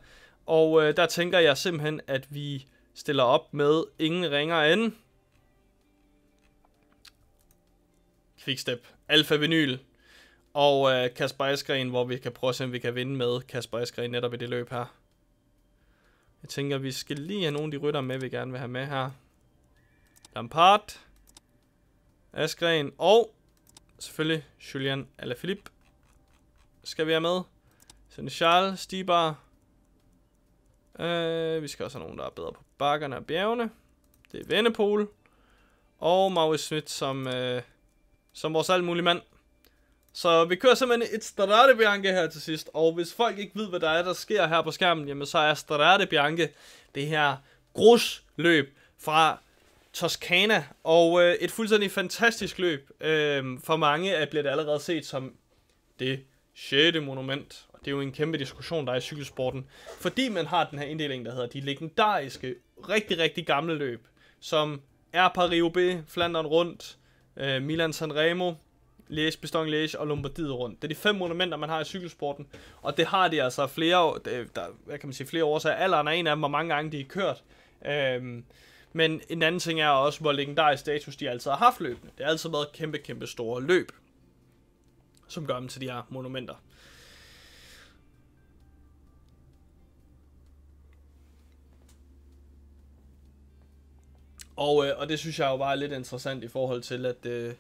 Og øh, der tænker jeg simpelthen, at vi stiller op med ingen ringer end Quickstep, Alfa Vinyl og øh, Kasper Eskren, hvor vi kan prøve at se, om vi kan vinde med Kasper Eskren netop i det løb her. Jeg tænker, vi skal lige have nogle af de rytter med, vi gerne vil have med her. Lampard, Askren og selvfølgelig Julian Alaphilippe skal vi have med. Seneschal, Stibar. Øh, vi skal også have nogen, der er bedre på bakkerne og bjergene. Det er Vennepol. Og Maurice Smith som øh, som vores alt mulige mand. Så vi kører simpelthen et Strade Bianche her til sidst, og hvis folk ikke ved, hvad der er, der sker her på skærmen, jamen så er Strade Bianche det her grusløb fra Toscana, og øh, et fuldstændig fantastisk løb. Øh, for mange bliver det allerede set som det sjette monument, og det er jo en kæmpe diskussion, der er i cykelsporten, fordi man har den her inddeling, der hedder de legendariske, rigtig, rigtig gamle løb, som er Paris-Roubaix, Flandern rundt, øh, Milan Sanremo, Liège, Bastogne Liège og Lombardiet rundt. Det er de fem monumenter, man har i cykelsporten, og det har de altså flere, der, hvad kan man sige, flere årsager. Alderen er en af dem, hvor mange gange de er kørt. Øhm, men en anden ting er også, hvor legendarisk status de altid har haft løbende. Det har altid været kæmpe, kæmpe store løb, som gør dem til de her monumenter. Og, øh, og det synes jeg jo bare er lidt interessant i forhold til, at, øh,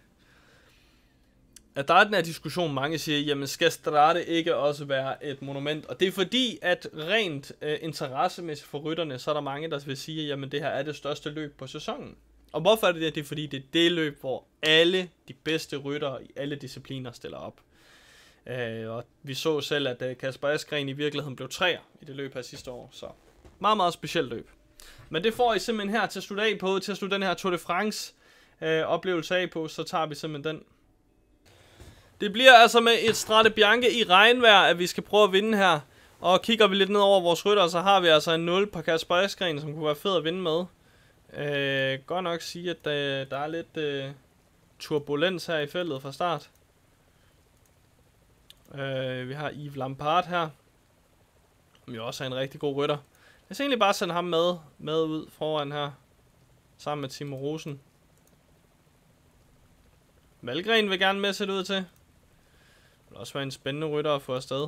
at der er den her diskussion, mange siger, jamen skal Strade ikke også være et monument? Og det er fordi, at rent øh, interessemæssigt for rytterne, så er der mange, der vil sige, jamen det her er det største løb på sæsonen. Og hvorfor er det det? Det er fordi, det er det løb, hvor alle de bedste ryttere i alle discipliner stiller op. Øh, og vi så selv, at øh, Kasper Askren i virkeligheden blev træer i det løb her sidste år. Så meget, meget specielt løb. Men det får I simpelthen her til at slutte af på, til at slutte den her Tour de France øh, oplevelse af på, så tager vi simpelthen den. Det bliver altså med et Strade Bianche i regnvejr, at vi skal prøve at vinde her. Og kigger vi lidt ned over vores rytter, så har vi altså en 0 på Kasper Eskren, som kunne være fed at vinde med. Øh, godt nok sige, at øh, der er lidt øh, turbulens her i feltet fra start. Øh, vi har Yves Lampard her, som jo også er en rigtig god rytter. Jeg skal egentlig bare sende ham med, med ud foran her, sammen med Timo Rosen. Valgren vil gerne med sætte ud til. Det vil også være en spændende rytter at få afsted.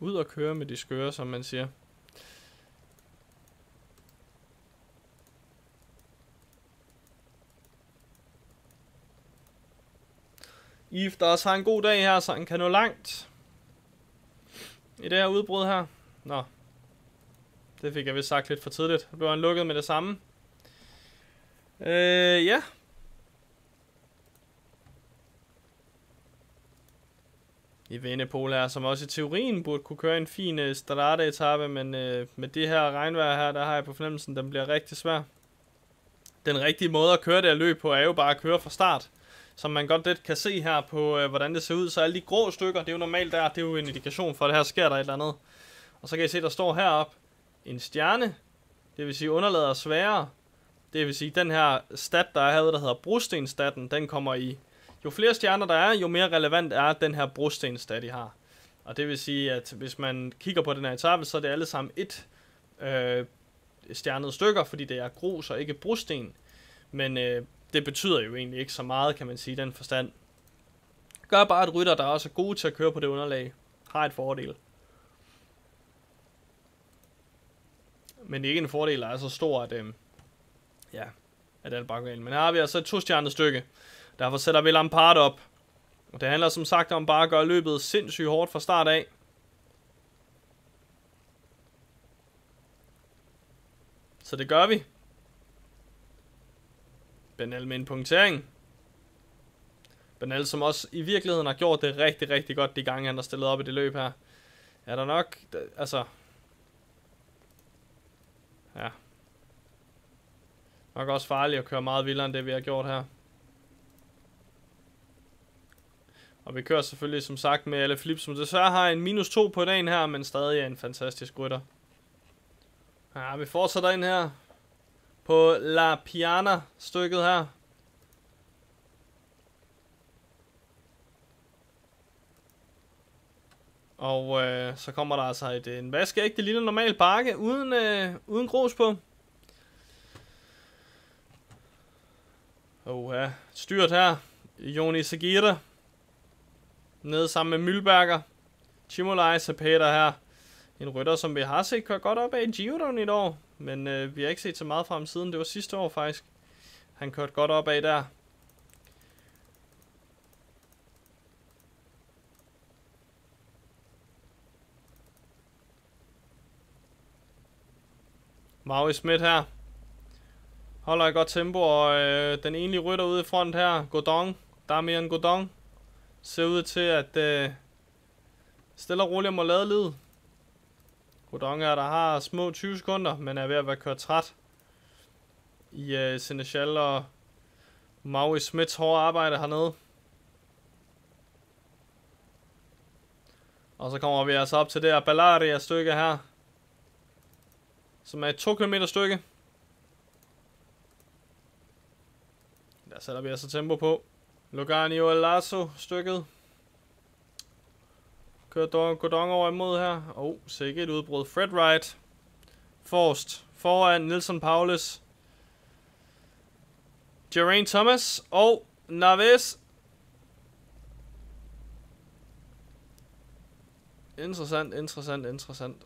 Ud og køre med de skøre, som man siger. Yves, os har en god dag her, så han kan nå langt. I det her udbrud her. Nå. Det fik jeg vist sagt lidt for tidligt. Nu blev han lukket med det samme. Øh, ja. I Venepol her, som også i teorien burde kunne køre en fin øh, Strade-etappe, men øh, med det her regnvejr her, der har jeg på fornemmelsen, den bliver rigtig svær. Den rigtige måde at køre det her løb på, er jo bare at køre fra start som man godt lidt kan se her på, øh, hvordan det ser ud. Så alle de grå stykker, det er jo normalt der, det er jo en indikation for, at det her sker der et eller andet. Og så kan I se, der står heroppe en stjerne, det vil sige underlaget er sværere. Det vil sige, den her stat, der er herude, der hedder brostenstaten, den kommer i. Jo flere stjerner der er, jo mere relevant er den her brostenstat, I har. Og det vil sige, at hvis man kigger på den her etape, så er det alle sammen et øh, stjernet stykker, fordi det er grus og ikke brosten. Men øh, det betyder jo egentlig ikke så meget, kan man sige, den forstand. Gør bare, at rytter, der også er gode til at køre på det underlag, har et fordel. Men det er ikke en fordel, der er så stor, at, øh, ja, at alt bare går. Men her har vi altså et to-stjernet stykke. Derfor sætter vi Lampard op. Og det handler som sagt om bare at gøre løbet sindssygt hårdt fra start af. Så det gør vi. Benel med en punktering. Benel, som også i virkeligheden har gjort det rigtig, rigtig godt de gange, han har stillet op i det løb her. Er der nok, altså... Ja. Nok også farligt at køre meget vildere end det, vi har gjort her. Og vi kører selvfølgelig, som sagt, med alle flips, som desværre har en minus 2 på dagen her, men stadig er en fantastisk rytter. Ja, vi fortsætter ind her på La Piana stykket her. Og øh, så kommer der altså et, en vaskeægte lille normal bakke uden, øh, uden grus på. Og ja, styrt her. Joni Sagira. Nede sammen med Mølberger. Chimolai Zapata her. En rytter, som vi har set køre godt op af i Giro i et år. Men øh, vi har ikke set så meget fra ham siden. Det var sidste år faktisk. Han kørte godt op af der. Maui Schmidt her. Holder et godt tempo, og øh, den enlige rytter ude i front her, Godon, Damian Godon, ser ud til at øh, stille og roligt må lade lyd. Rodonga, der har små 20 sekunder, men er ved at være kørt træt i uh, Seneschal og Maui Smiths hårde arbejde hernede. Og så kommer vi altså op til det her Ballaria stykke her. Som er et 2 km stykke. Der sætter vi altså tempo på. Loganio Lasso stykket. Kører Godong over imod her. Åh, oh, sikkert et udbrud. Fred Wright. Forrest. Foran Nelson Paulus. Geraint Thomas. Og Naves. Interessant, interessant, interessant.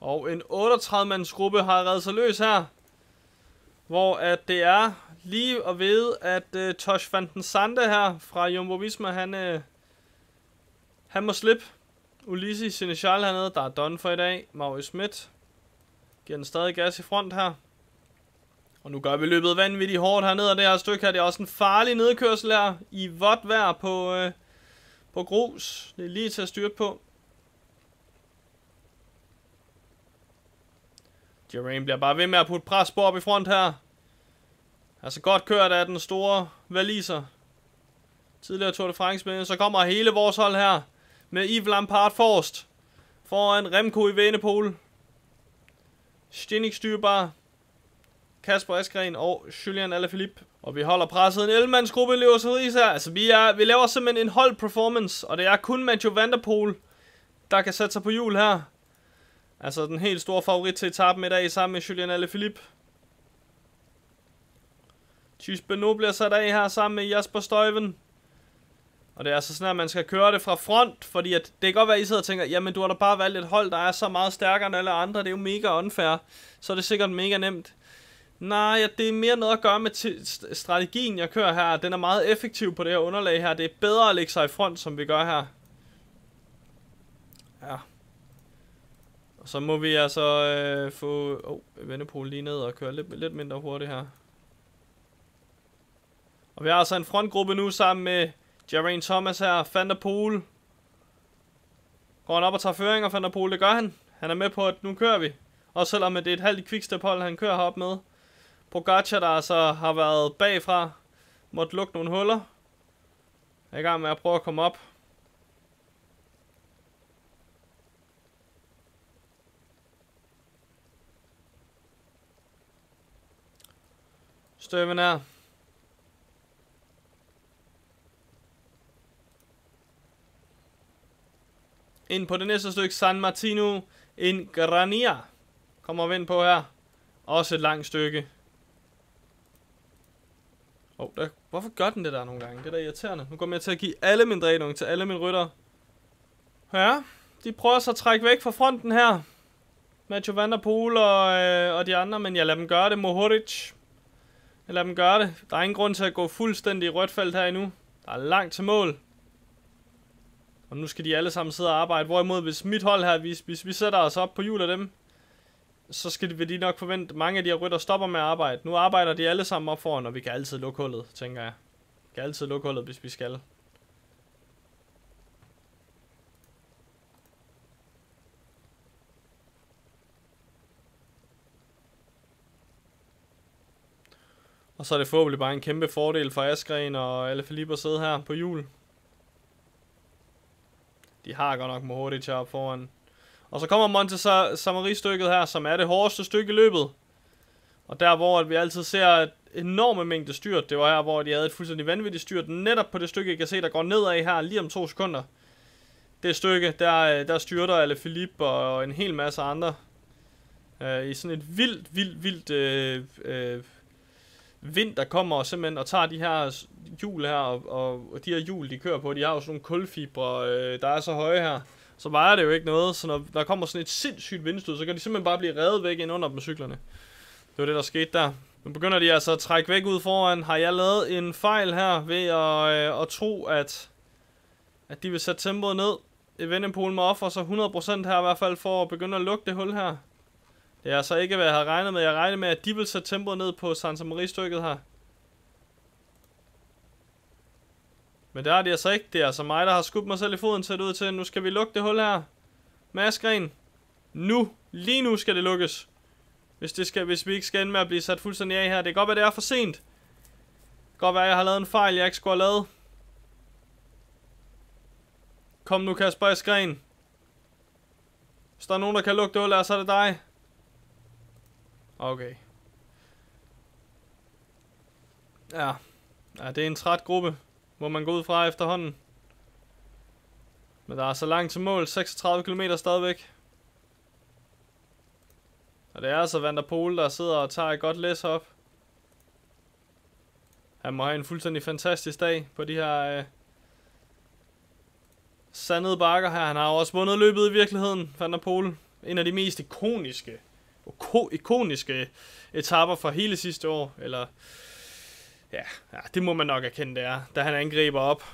Og en 38-mands gruppe har reddet sig løs her. Hvor at det er lige at vide, at uh, Tosh van den Sande her fra Jumbo Visma, han... Uh, han må slippe. Ulysses Senechal hernede, der er done for i dag. Maurice Schmidt giver den stadig gas i front her. Og nu gør vi løbet vanvittigt hårdt hernede, og det her stykke her, det er også en farlig nedkørsel her i vådt vejr på, øh, på grus. Det er lige til at styre på. Geraint bliver bare ved med at putte pres på op i front her. Altså godt kørt af den store valiser. Tidligere Tour de France Så kommer hele vores hold her. Med Yves Lampard forrest. Foran Remco i Venepol. Stenik styrbar. Kasper Askren og Julian Alaphilippe. Og vi holder presset en 11 gruppe løber så. Altså vi, er, vi laver simpelthen en hold performance. Og det er kun Mathieu Van Der Poel, der kan sætte sig på hjul her. Altså den helt store favorit til etappen i dag sammen med Julian Alaphilippe. Thys Benoit bliver sat af her sammen med Jasper Støjven. Og det er altså sådan, at man skal køre det fra front, fordi at det kan godt være, at I sidder og tænker, jamen du har da bare valgt et hold, der er så meget stærkere end alle andre, det er jo mega unfair. Så er det sikkert mega nemt. Nej, ja, det er mere noget at gøre med strategien, jeg kører her. Den er meget effektiv på det her underlag her. Det er bedre at lægge sig i front, som vi gør her. Ja. Og så må vi altså øh, få... Oh, vendepolen lige ned og køre lidt, lidt mindre hurtigt her. Og vi har altså en frontgruppe nu sammen med Jermaine Thomas her. Van der Poel. Går han op og tager føring, og Van der Poel, det gør han. Han er med på, at nu kører vi. Også selvom det er et halvt quickstep hold, han kører herop med. Pogacar, der altså har været bagfra, måtte lukke nogle huller. Er i gang med at prøve at komme op. Støven er. Ind på det næste stykke, San Martino en Grania. Kommer vi ind på her. Også et langt stykke. Oh, der, hvorfor gør den det der nogle gange? Det er da irriterende. Nu kommer jeg til at give alle mine drænung til alle mine rytter. Ja, de prøver så at trække væk fra fronten her. Mathieu Van Der Poel og, øh, og de andre, men jeg lader dem gøre det. Mohoric. Jeg lader dem gøre det. Der er ingen grund til at gå fuldstændig i rødt felt her endnu. Der er langt til mål. Og nu skal de alle sammen sidde og arbejde. Hvorimod hvis mit hold her, hvis, hvis vi sætter os op på hjul af dem, så skal de, vil de nok forvente, at mange af de her rytter stopper med at arbejde. Nu arbejder de alle sammen op foran, og vi kan altid lukke hullet, tænker jeg. Vi kan altid lukke hullet, hvis vi skal. Og så er det forhåbentlig bare en kæmpe fordel for Askren og alle at sidde her på jul. De har godt nok Mohoric op foran. Og så kommer Monte Samari-stykket her, som er det hårdeste stykke i løbet. Og der hvor vi altid ser et enorme mængde styrt, det var her, hvor de havde et fuldstændig vanvittigt styrt. Netop på det stykke, I kan se, der går nedad her lige om to sekunder. Det stykke, der, øh, der styrter alle Philippe og en hel masse andre. Øh, I sådan et vildt, vildt, vildt øh, øh, vind, der kommer og simpelthen og tager de her hjul her, og, og de her hjul, de kører på, de har jo sådan nogle kulfibre, øh, der er så høje her så vejer det jo ikke noget. Så når der kommer sådan et sindssygt vindstød, så kan de simpelthen bare blive revet væk ind under dem med cyklerne. Det var det, der skete der. Nu begynder de altså at trække væk ud foran. Har jeg lavet en fejl her ved at, øh, at tro, at, at de vil sætte tempoet ned? Vendepolen må ofre sig 100% her i hvert fald for at begynde at lukke det hul her. Det er så ikke, hvad jeg havde regnet med. Jeg regnede med, at de ville sætte tempoet ned på Santa Marie-stykket her. Men det er det altså ikke. Det er altså mig, der har skudt mig selv i foden til ud til. Nu skal vi lukke det hul her. Maskren. Nu. Lige nu skal det lukkes. Hvis, det skal, hvis vi ikke skal ende med at blive sat fuldstændig af her. Det kan godt være, det er for sent. Det kan godt være, jeg har lavet en fejl, jeg ikke skulle have lavet. Kom nu, Kasper Eskren. Hvis der er nogen, der kan lukke det hul så er det dig. Okay. Ja. Ja, det er en træt gruppe må man gå ud fra efterhånden. Men der er så langt til mål, 36 km stadigvæk. Og det er altså Van der Pol, der sidder og tager et godt læs op. Han må have en fuldstændig fantastisk dag på de her øh, sandede bakker her. Han har også vundet løbet i virkeligheden, Van der Pol. En af de mest ikoniske, ikoniske etapper fra hele sidste år. Eller Ja, ja, det må man nok erkende, det er, da han angriber op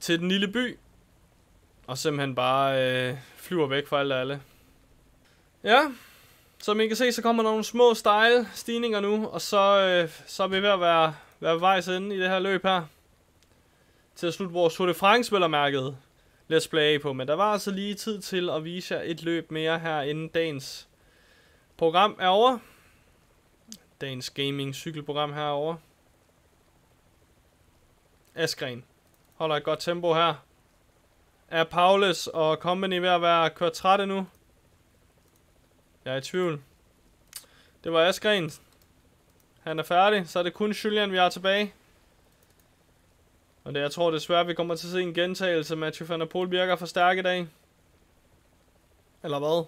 til den lille by, og simpelthen bare øh, flyver væk fra alle alle. Ja, Som I kan se, så kommer der nogle små style stigninger nu, og så, øh, så er vi ved at være, være vejs inde i det her løb her. Til at slutte vores Tour de France mærket Let's Play på, men der var altså lige tid til at vise jer et løb mere her, inden dagens program er over. Dagens gaming cykelprogram herover. Askren holder et godt tempo her. Er Paulus og company ved at være kørt trætte nu? Jeg er i tvivl. Det var Askren. Han er færdig, så er det kun Julian, vi har tilbage. Og det, jeg tror desværre, vi kommer til at se en gentagelse. Mathieu van der Poel virker for stærk i dag. Eller hvad?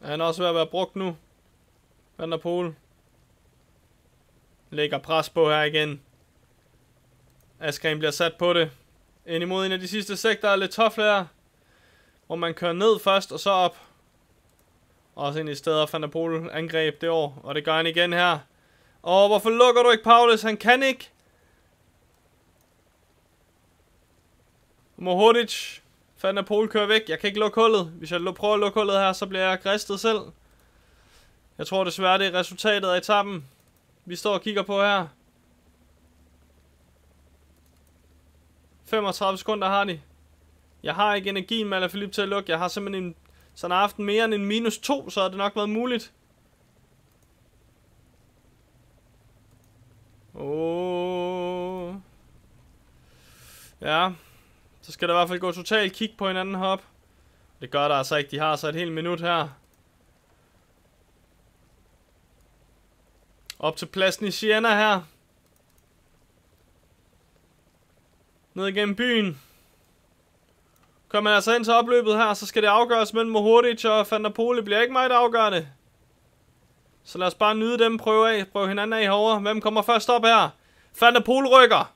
Er han også ved at være brugt nu? Van der Poel. Lægger pres på her igen. Askren bliver sat på det. Ind imod en af de sidste sektorer er lidt toflærer. Hvor man kører ned først og så op. Også ind i stedet Van der Poel angreb det år. Og det gør han igen her. Åh, hvorfor lukker du ikke Paulus? Han kan ikke. Mohodic. Fanden af Pol kører væk. Jeg kan ikke lukke hullet. Hvis jeg prøver at lukke hullet her, så bliver jeg gristet selv. Jeg tror desværre, det er resultatet af etappen. Vi står og kigger på her. 35 sekunder har de. Jeg har ikke energien med Alaphilippe til at lukke. Jeg har simpelthen en, sådan en aften mere end en minus 2, så har det nok været muligt. Åh. Oh. Ja. Så skal der i hvert fald gå totalt kig på hinanden hop. Det gør der altså ikke. De har så et helt minut her. Op til pladsen i Siena her. Ned igennem byen. Kommer man altså ind til opløbet her, så skal det afgøres mellem Mohoric og Fandapoli. Det bliver ikke meget afgørende. Så lad os bare nyde dem, prøve af, prøve hinanden af herovre. Hvem kommer først op her? Fandapoli rykker.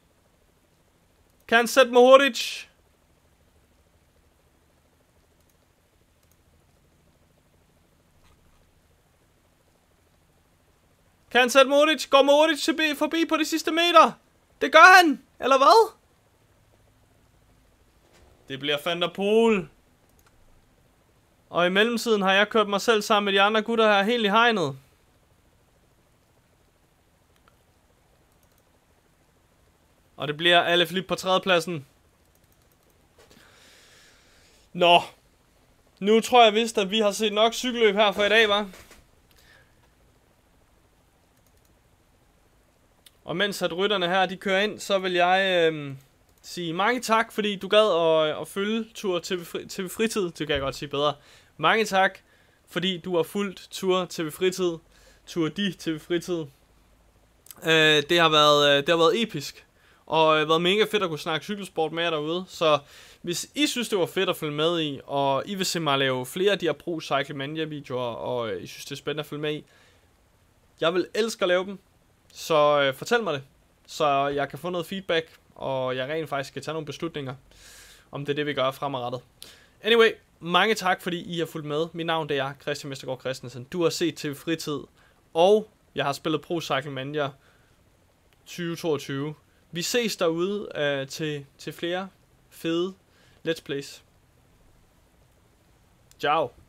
Kan han sætte Mohoric. Kan han sætte Mohodic? Går Mohodic forbi på de sidste meter? Det gør han! Eller hvad? Det bliver Van der Og i mellemtiden har jeg kørt mig selv sammen med de andre gutter her helt i hegnet. Og det bliver alle flip på tredjepladsen. Nå. Nu tror jeg vist, at vi har set nok cykelløb her for i dag, var. Og mens at rytterne her, de kører ind, så vil jeg... Øh, sige mange tak, fordi du gad at, øh, at følge Tur TV, Fri, TV Fritid. Det kan jeg godt sige bedre. Mange tak, fordi du har fulgt Tur TV Fritid. Tur De TV Fritid. Øh, det, har været, øh, det har været episk. Og øh, været mega fedt at kunne snakke cykelsport med jer derude. Så hvis I synes, det var fedt at følge med i, og I vil se mig lave flere af de her Pro Cycle Mania videoer, og øh, I synes, det er spændende at følge med i, jeg vil elske at lave dem. Så øh, fortæl mig det, så jeg kan få noget feedback og jeg rent faktisk kan tage nogle beslutninger, om det er det, vi gør fremadrettet. Anyway, mange tak, fordi I har fulgt med. Mit navn det er Christian Mestergaard Christensen. Du har set TV Fritid, og jeg har spillet Pro Cycle Mania 2022. Vi ses derude øh, til, til flere fede Let's Plays. Ciao.